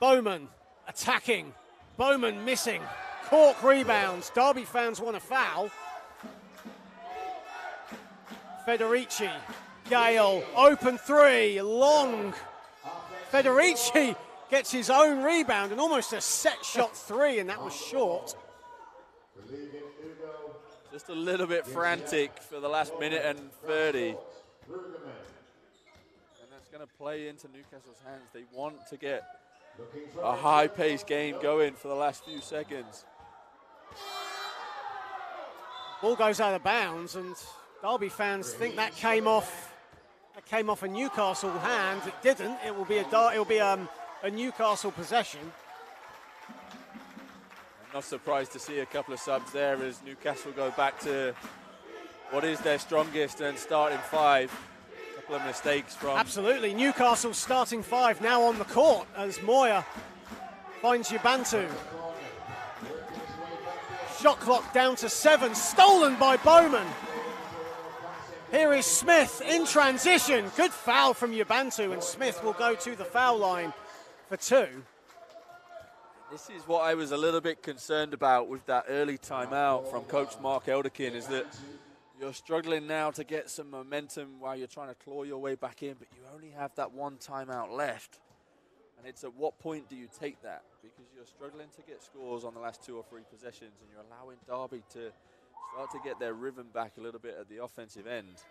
Bowman attacking. Bowman missing. Cork rebounds. Derby fans want a foul. Federici. Gale. Open three. Long. Federici gets his own rebound and almost a set shot three, and that was short. Just a little bit frantic for the last minute and 30. And that's going to play into Newcastle's hands. They want to get a high paced game going for the last few seconds. Ball goes out of bounds, and Derby fans think that came off. That came off a Newcastle hand. It didn't. It will be a it will be um, a Newcastle possession. I'm not surprised to see a couple of subs there as Newcastle go back to what is their strongest and starting five. A couple of mistakes from Absolutely, Newcastle starting five now on the court as Moyer finds Yabantu. Shot clock down to seven, stolen by Bowman. Here is Smith in transition. Good foul from Yabantu, and Smith will go to the foul line for two. This is what I was a little bit concerned about with that early timeout from Coach Mark Elderkin is that you're struggling now to get some momentum while you're trying to claw your way back in, but you only have that one timeout left. And it's at what point do you take that? Because you're struggling to get scores on the last two or three possessions, and you're allowing Derby to start to get their rhythm back a little bit at the offensive end.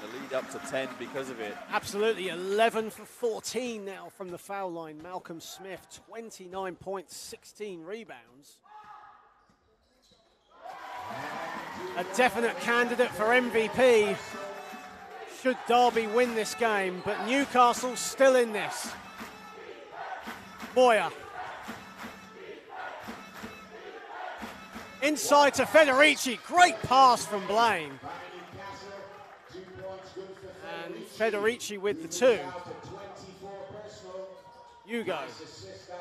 And the lead up to 10 because of it. Absolutely, 11 for 14 now from the foul line. Malcolm Smith, 29 points, 16 rebounds. A definite candidate for MVP should Derby win this game, but Newcastle's still in this. Moyer. Inside to Federici. Great pass from Blaine. And Federici with the two. Ugo.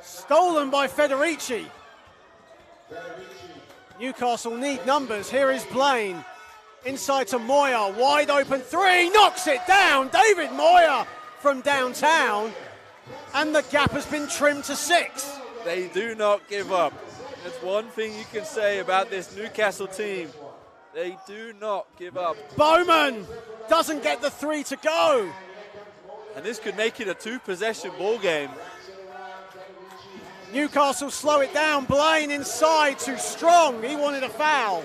Stolen by Federici. Newcastle need numbers. Here is Blaine. Inside to Moyer. Wide open three. Knocks it down. David Moyer from downtown. And the gap has been trimmed to six. They do not give up. That's one thing you can say about this Newcastle team. They do not give up. Bowman doesn't get the three to go. And this could make it a two possession ball game. Newcastle slow it down. Blaine inside, too strong. He wanted a foul.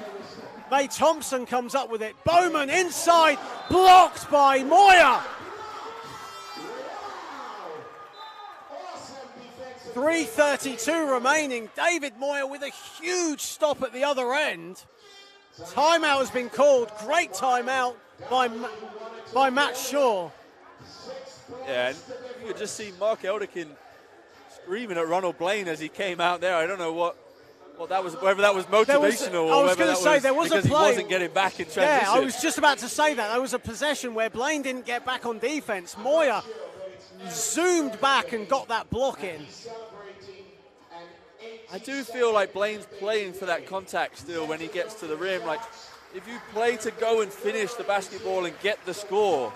May Thompson comes up with it. Bowman inside, blocked by Moyer. 3.32 remaining. David Moyer with a huge stop at the other end. Timeout has been called. Great timeout by, by Matt Shaw. Yeah, and you could just see Mark Elderkin screaming at Ronald Blaine as he came out there. I don't know what, what that was, whether that was was- motivational I or was whether that say, was there was a play- he wasn't getting back in transition. Yeah, I was just about to say that. There was a possession where Blaine didn't get back on defense. Moyer zoomed back and got that block in. I do feel like Blaine's playing for that contact still when he gets to the rim. Like, if you play to go and finish the basketball and get the score,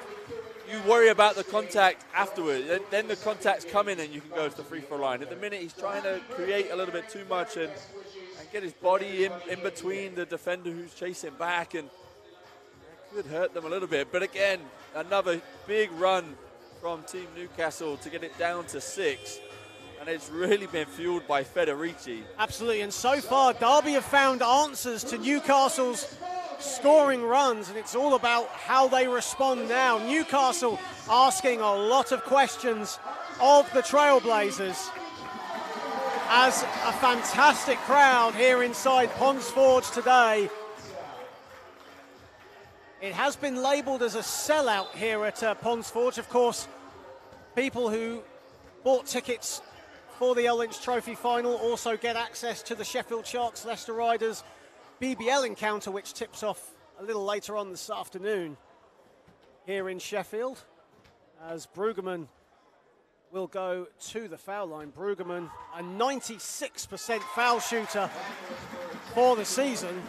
you worry about the contact afterwards. Then, the contacts come in and you can go to the free throw line. At the minute, he's trying to create a little bit too much and, and get his body in, in between the defender who's chasing back, and could hurt them a little bit. But again, another big run from Team Newcastle to get it down to six. And it's really been fueled by Federici. Absolutely, and so far, Derby have found answers to Newcastle's scoring runs, and it's all about how they respond now. Newcastle asking a lot of questions of the Trailblazers. As a fantastic crowd here inside Ponds Forge today. It has been labelled as a sellout here at uh, Ponds Forge. Of course, people who bought tickets for the Lynch Trophy final also get access to the Sheffield Sharks Leicester Riders BBL encounter, which tips off a little later on this afternoon here in Sheffield. As Brueggemann will go to the foul line. Brueggemann, a 96% foul shooter for the season.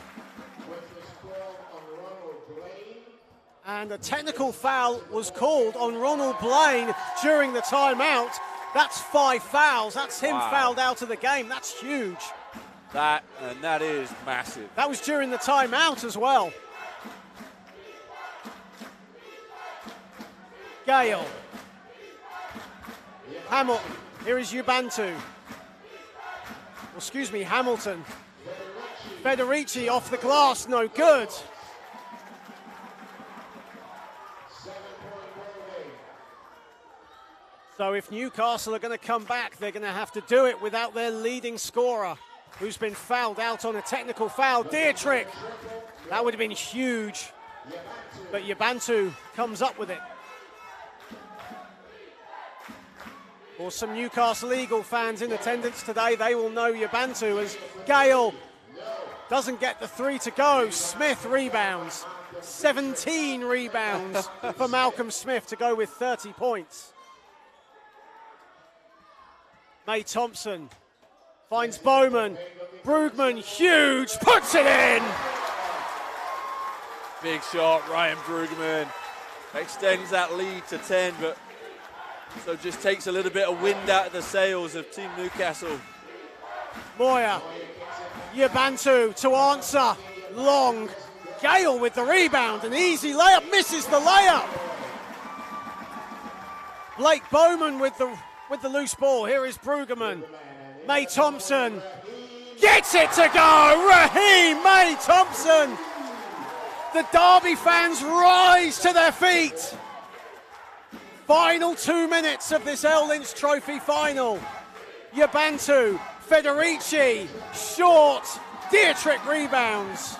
And a technical foul was called on Ronald Blaine during the timeout. That's five fouls. That's him Wow. fouled out of the game. That's huge. That and that is massive. That was during the timeout as well. Gale. Hamilton. Here is Yabantu. Well, excuse me, Hamilton. Federici off the glass, no good. So if Newcastle are going to come back, they're going to have to do it without their leading scorer, who's been fouled out on a technical foul. Dietrich. That would have been huge. But Yabantu comes up with it. Or some Newcastle Eagle fans in attendance today, they will know Yabantu as Gale doesn't get the three to go. Smith rebounds. 17 rebounds for Malcolm Smith to go with 30 points. May Thompson finds Bowman. Brueggemann, huge, puts it in. Big shot, Ryan Brueggemann. extends that lead to 10, but so just takes a little bit of wind out of the sails of Team Newcastle. Moyer, Yabantu to answer. Long. Gale with the rebound. An easy layup. Misses the layup. Blake Bowman with the with the loose ball. Here is Brueggemann. May Thompson gets it to go. Raheem May Thompson. The Derby fans rise to their feet. Final two minutes of this Lynch Trophy final. Yabantu, Federici, short, Dietrich rebounds.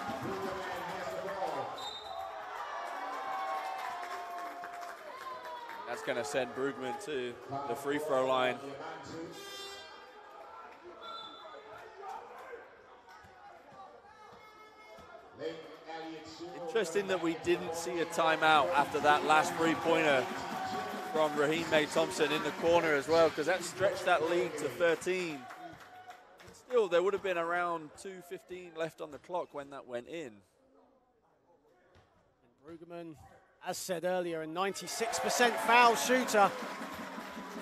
Going to send Brueggemann to the free throw line. Interesting that we didn't see a timeout after that last three pointer from Raheem May Thompson in the corner as well, because that stretched that lead to 13. Still, there would have been around 2.15 left on the clock when that went in. Brueggemann, as said earlier, a 96% foul shooter.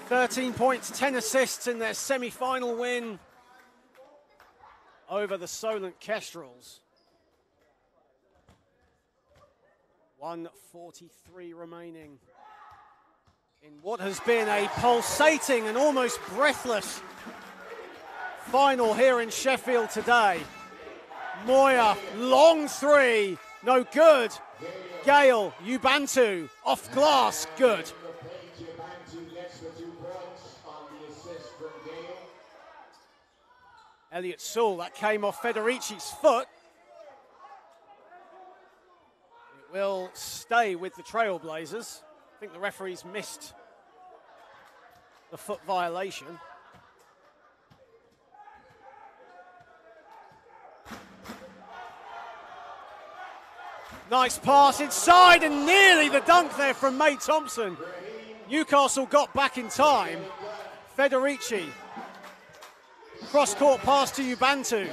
13 points, 10 assists in their semi final win over the Solent Kestrels. 143 remaining In what has been a pulsating and almost breathless final here in Sheffield today. Moyer, long three, no good. Gale, Yabantu, off glass, good. Elliot Sewell, that came off Federici's foot. It will stay with the Trailblazers. I think the referees missed the foot violation. Nice pass inside and nearly the dunk there from May Thompson. Newcastle got back in time. Federici. Cross court pass to Yabantu.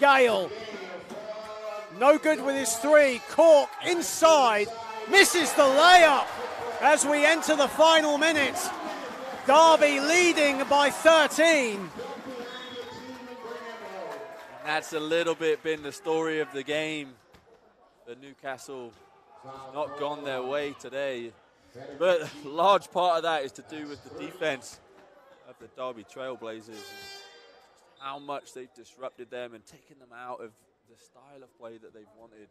Gale. No good with his three. Cork inside. Misses the layup as we enter the final minutes. Derby leading by 13. That's a little bit been the story of the game. The Newcastle has not gone their way today. But a large part of that is to do with the defense of the Derby Trailblazers and how much they've disrupted them and taken them out of the style of play that they've wanted.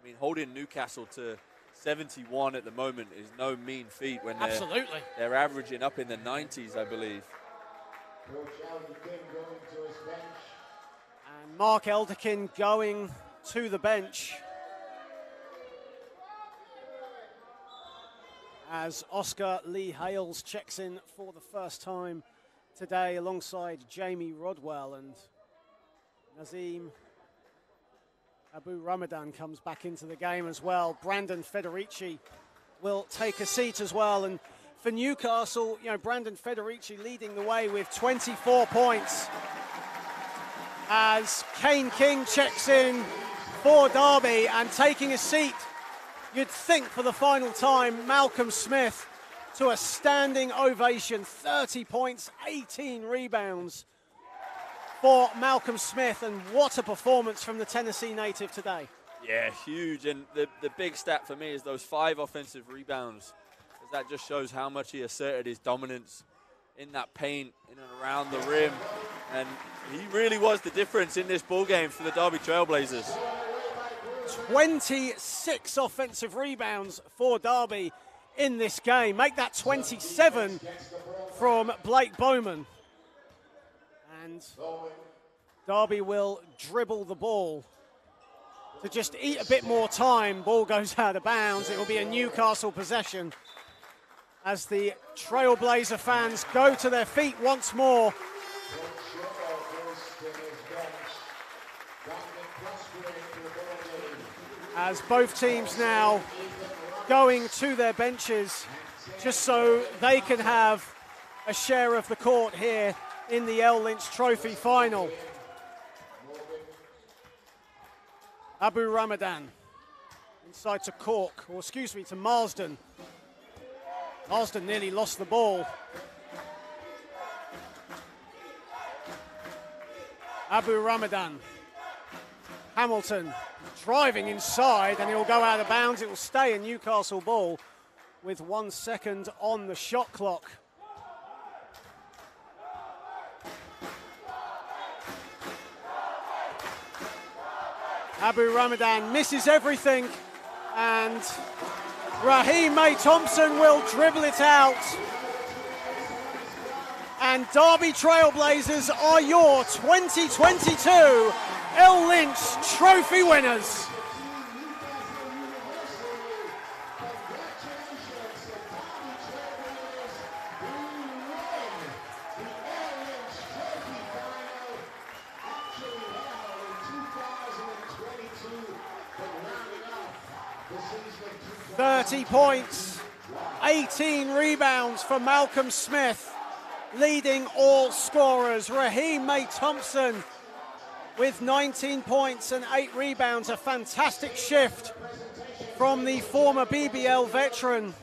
I mean, holding Newcastle to 71 at the moment is no mean feat when they're, Absolutely. they're averaging up in the 90s, I believe. And Mark Elderkin going to the bench. As Oscar Lee Hales checks in for the first time today alongside Jamie Rodwell and Nazim Abu Ramadan comes back into the game as well. Brandon Federici will take a seat as well. And for Newcastle, you know, Brandon Federici leading the way with 24 points as Kane King checks in for Derby and taking a seat, you'd think for the final time, Malcolm Smith to a standing ovation 30 points, 18 rebounds for Malcolm Smith. And what a performance from the Tennessee native today. Yeah, huge. And the, the big stat for me is those five offensive rebounds. that just shows how much he asserted his dominance in that paint, in and around the rim. And he really was the difference in this ball game for the Derby Trailblazers. 26 offensive rebounds for Derby in this game. Make that 27 from Blake Bowman. And Derby will dribble the ball to just eat a bit more time. Ball goes out of bounds. It will be a Newcastle possession as the Trailblazer fans go to their feet once more. As both teams now going to their benches just so they can have a share of the court here in the L Lynch Trophy final. Abu Ramadan inside to Cork, or excuse me, to Marsden. Marsden nearly lost the ball. Abu Ramadan. Hamilton driving inside and it will go out of bounds. It will stay a Newcastle ball with one second on the shot clock. Abu Ramadan misses everything and Raheem May Thompson will dribble it out. And Derby Trailblazers are your 2022 L Lynch Trophy winners. Thirty points, 18 rebounds for Malcolm Smith, leading all scorers. Raheem May Thompson with 19 points and 8 rebounds. A fantastic shift from the former BBL veteran.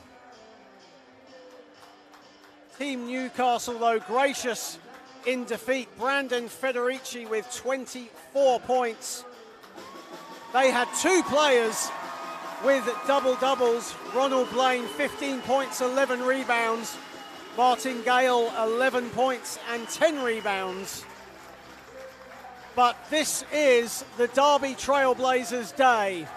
Team Newcastle, though, gracious in defeat. Brandon Federici with 24 points. They had two players with double doubles. Ronald Blaine, 15 points, 11 rebounds. Martin Gale, 11 points and 10 rebounds. But this is the Derby Trailblazers day.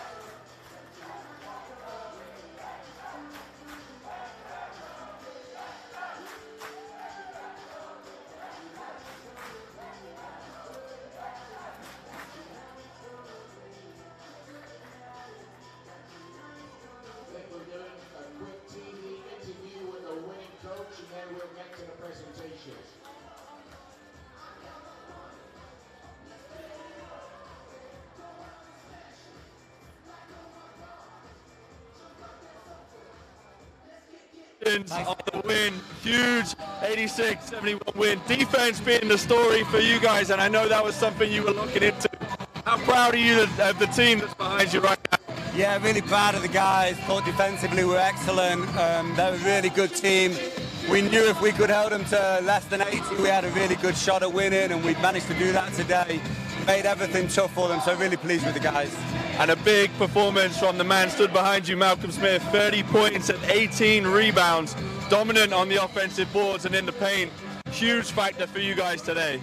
On the win. Huge 86-71 win. Defense being the story for you guys, and I know that was something you were looking into. How proud are you of of the team that's behind you right now? Yeah, really proud of the guys. Thought defensively we were excellent. Um, they're a really good team. We knew if we could hold them to less than 80, we had a really good shot at winning, and we managed to do that today. Made everything tough for them, so really pleased with the guys. And a big performance from the man stood behind you, Malcolm Smith. 30 points and 18 rebounds. Dominant on the offensive boards and in the paint. Huge factor for you guys today.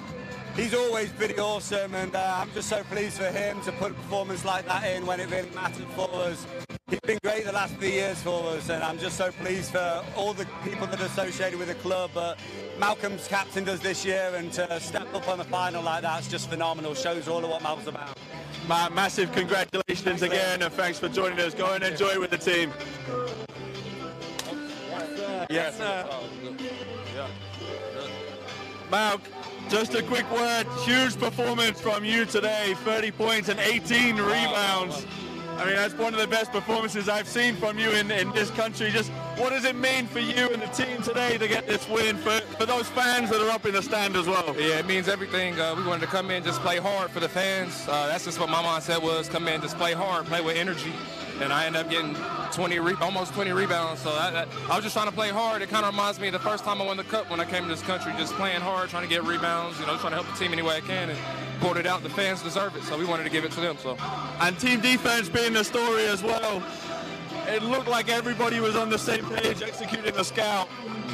He's always pretty awesome, and uh, I'm just so pleased for him to put a performance like that in when it really mattered for us. He's been great the last few years for us, and I'm just so pleased for all the people that are associated with the club. But Malcolm's captain does this year, and to step up on the final like that's just phenomenal. Shows all of what Mal's about. Ma- massive congratulations again, and thanks for joining us. Go and enjoy with the team. Yes. Malk, just a quick word. Huge performance from you today. 30 points and 18 rebounds. I mean, that's one of the best performances I've seen from you in, in this country. Just what does it mean for you and the team today to get this win for, for those fans that are up in the stand as well? Yeah, it means everything. Uh, we wanted to come in, just play hard for the fans. Uh, that's just what my mindset was: come in, just play hard, play with energy. And I end up getting 20, re- almost 20 rebounds. So I, I, was just trying to play hard. It kind of reminds me of the first time I won the cup when I came to this country, just playing hard, trying to get rebounds. You know, trying to help the team any way I can. And poured it out. The fans deserve it, so we wanted to give it to them. So. And team defense being the story as well. It looked like everybody was on the same page executing the scout.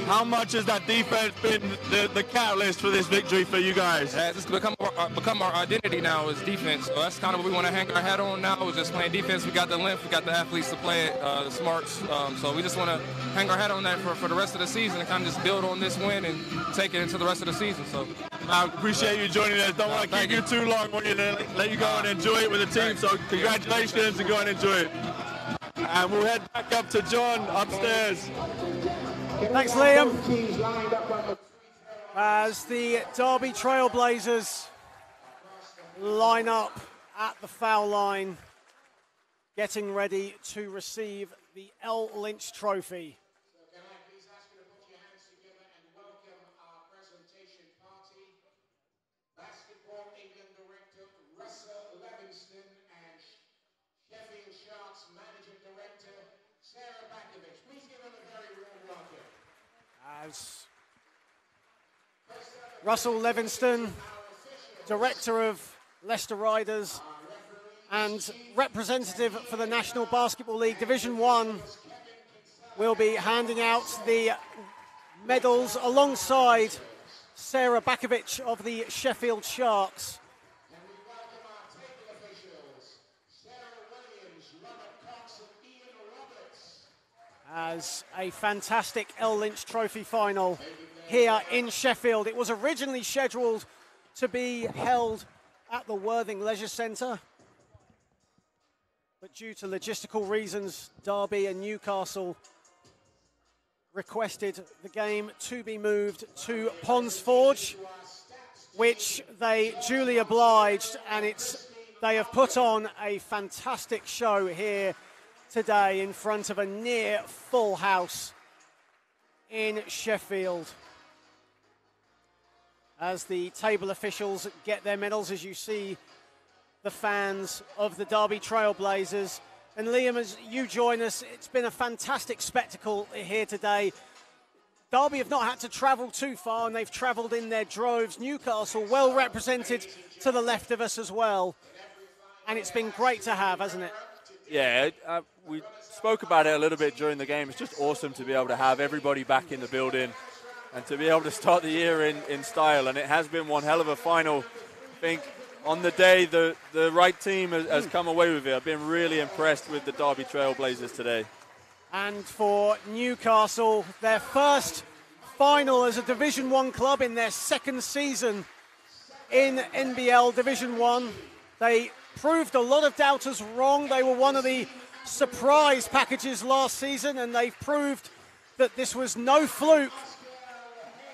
How much has that defense been the, the catalyst for this victory for you guys? Yeah, it's become our, uh, become our identity now is defense. So that's kind of what we want to hang our hat on now is just playing defense. We got the length, we got the athletes to play it, uh, the smarts. Um, so we just want to hang our hat on that for, for the rest of the season and kind of just build on this win and take it into the rest of the season. So I appreciate you joining us. Don't want to keep you too long. Want you to let you go and enjoy it with the team. So congratulations and go and enjoy it. And we'll head back up to John upstairs. Thanks, Liam. As the Derby Trailblazers line up at the foul line, getting ready to receive the L. Lynch Trophy. Can I please ask you to put your hands together and welcome our presentation party, Basketball England Director Russell Levingston and Sheffield Sharks Managing Director Sarah Bakovich. Please give them a very warm welcome. Russell Levingston, director of Leicester Riders and representative for the National Basketball League Division 1 will be handing out the medals alongside Sarah Bakovich of the Sheffield Sharks. And we welcome our table officials, Sarah Williams, Robert Cox and Ian Roberts. As a fantastic L Lynch Trophy final here in Sheffield. It was originally scheduled to be held at the Worthing Leisure Centre, but due to logistical reasons, Derby and Newcastle requested the game to be moved to Ponds Forge, which they duly obliged, and it's they have put on a fantastic show here today in front of a near full house in Sheffield. As the table officials get their medals, as you see the fans of the Derby Trailblazers. And Liam, as you join us, it's been a fantastic spectacle here today. Derby have not had to travel too far and they've travelled in their droves. Newcastle well represented to the left of us as well. And it's been great to have, hasn't it? Yeah, uh, we spoke about it a little bit during the game. It's just awesome to be able to have everybody back in the building and to be able to start the year in, in style. And it has been one hell of a final. I think on the day the, the right team has, has come away with it. I've been really impressed with the Derby Trailblazers today. And for Newcastle, their first final as a Division One club in their second season in NBL Division One. They proved a lot of doubters wrong. They were one of the surprise packages last season, and they've proved that this was no fluke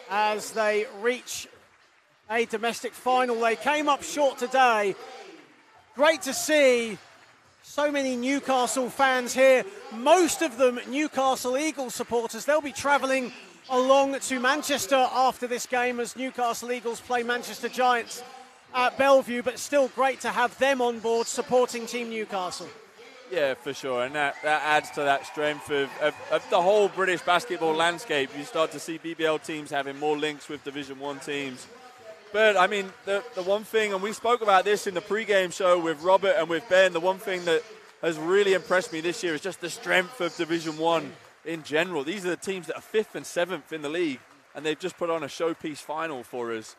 as they reach a domestic final. They came up short today. Great to see so many Newcastle fans here, most of them Newcastle Eagles supporters. They'll be travelling along to Manchester after this game as Newcastle Eagles play Manchester Giants at Bellevue, but still great to have them on board supporting Team Newcastle. Yeah, for sure, and that, that adds to that strength of, of, of, the whole British basketball landscape. You start to see BBL teams having more links with Division One teams. But I mean, the, the one thing, and we spoke about this in the pre-game show with Robert and with Ben. The one thing that has really impressed me this year is just the strength of Division One in general. These are the teams that are fifth and seventh in the league, and they've just put on a showpiece final for us.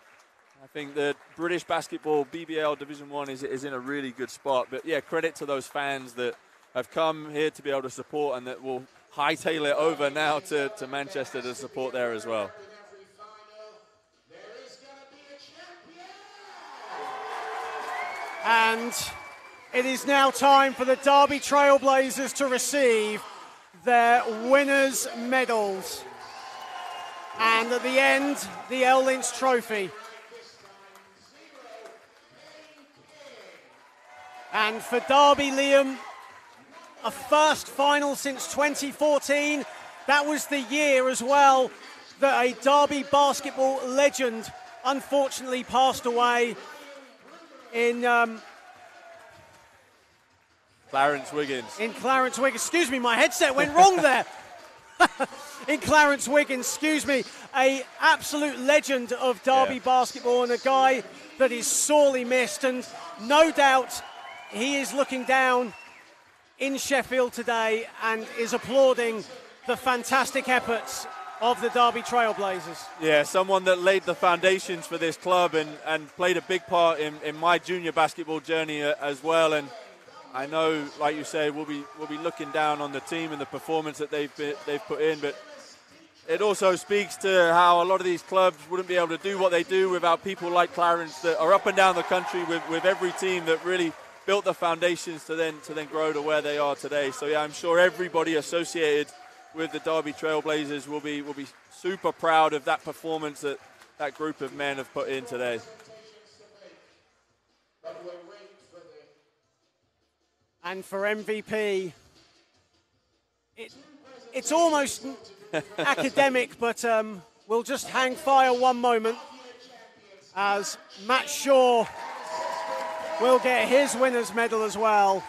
I think that British basketball BBL Division One is, is in a really good spot. But yeah, credit to those fans that have come here to be able to support and that will hightail it over now to, to Manchester to support there as well. And it is now time for the Derby Trailblazers to receive their winners' medals. And at the end, the L Lynch Trophy. And for Derby, Liam, a first final since 2014. That was the year as well that a Derby basketball legend unfortunately passed away in um, Clarence Wiggins. In Clarence Wiggins. Excuse me, my headset went wrong there. in Clarence Wiggins, excuse me, a absolute legend of Derby yeah. basketball and a guy that is sorely missed and no doubt he is looking down in Sheffield today and is applauding the fantastic efforts of the Derby Trailblazers. Yeah, someone that laid the foundations for this club and, and played a big part in, in my junior basketball journey uh, as well. And I know, like you say, we'll be we'll be looking down on the team and the performance that they've been, they've put in, but it also speaks to how a lot of these clubs wouldn't be able to do what they do without people like Clarence that are up and down the country with, with every team that really built the foundations to then to then grow to where they are today. So yeah, I'm sure everybody associated with the Derby Trailblazers will be will be super proud of that performance that that group of men have put in today. And for MVP, it, it's almost academic, but um, we'll just hang fire one moment as Matt Shaw will get his winner's medal as well.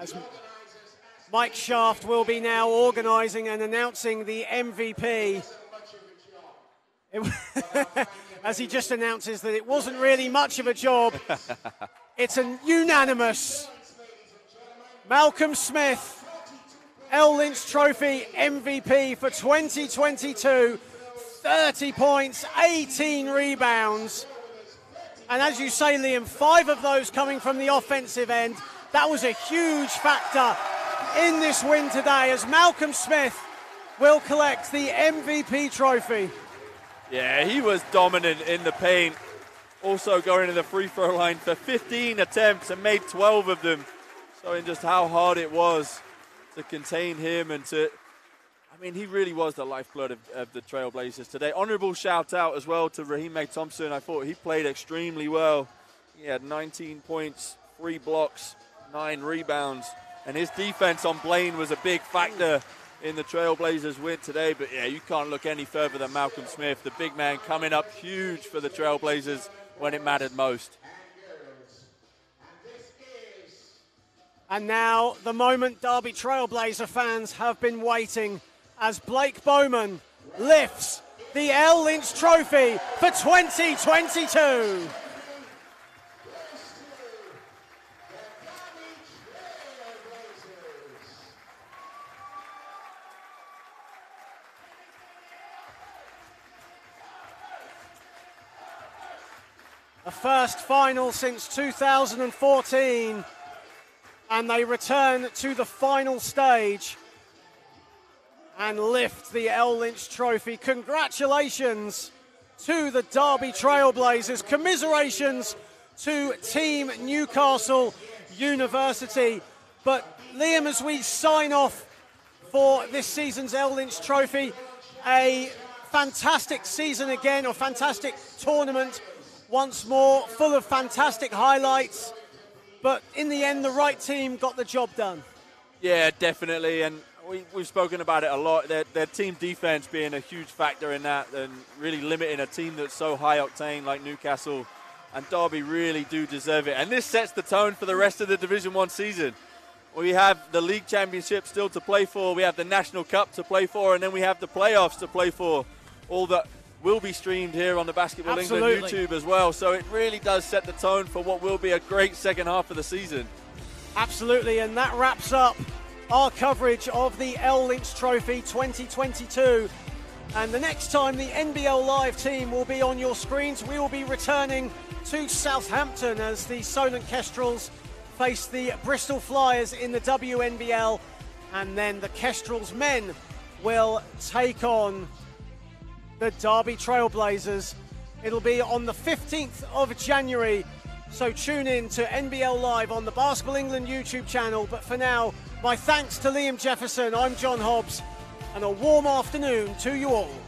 As Mike Shaft will be now organising and announcing the MVP. as he just announces that it wasn't really much of a job. it's a unanimous Malcolm Smith L Lynch Trophy MVP for 2022. 30 points, 18 rebounds. And as you say, Liam, five of those coming from the offensive end. That was a huge factor in this win today as Malcolm Smith will collect the MVP trophy. Yeah, he was dominant in the paint. Also going to the free throw line for 15 attempts and made 12 of them. Showing just how hard it was to contain him and to. I mean, he really was the lifeblood of, of the Trailblazers today. Honourable shout out as well to Raheem Thompson. I thought he played extremely well. He had 19 points, three blocks, nine rebounds, and his defense on Blaine was a big factor in the Trailblazers win today. But yeah, you can't look any further than Malcolm Smith, the big man coming up huge for the Trailblazers when it mattered most. And now the moment Derby Trailblazer fans have been waiting as Blake Bowman lifts the L Lynch Trophy for 2022. First final since 2014, and they return to the final stage and lift the L Lynch Trophy. Congratulations to the Derby Trailblazers. Commiserations to Team Newcastle University. But Liam, as we sign off for this season's L Lynch Trophy, a fantastic season again, or fantastic tournament once more, full of fantastic highlights. But in the end, the right team got the job done. Yeah, definitely. And we, we've spoken about it a lot. Their, their team defense being a huge factor in that and really limiting a team that's so high octane like Newcastle. And Derby really do deserve it. And this sets the tone for the rest of the Division One season. We have the league championship still to play for. We have the National Cup to play for, and then we have the playoffs to play for. All that will be streamed here on the Basketball Absolutely. England YouTube as well. So it really does set the tone for what will be a great second half of the season. Absolutely, and that wraps up our coverage of the L Lynch Trophy 2022. And the next time the NBL Live team will be on your screens, we will be returning to Southampton as the Solent Kestrels face the Bristol Flyers in the WNBL. And then the Kestrels men will take on the Derby Trailblazers. It'll be on the 15th of January. So tune in to NBL Live on the Basketball England YouTube channel. But for now, my thanks to Liam Jefferson. I'm John Hobbs, and a warm afternoon to you all.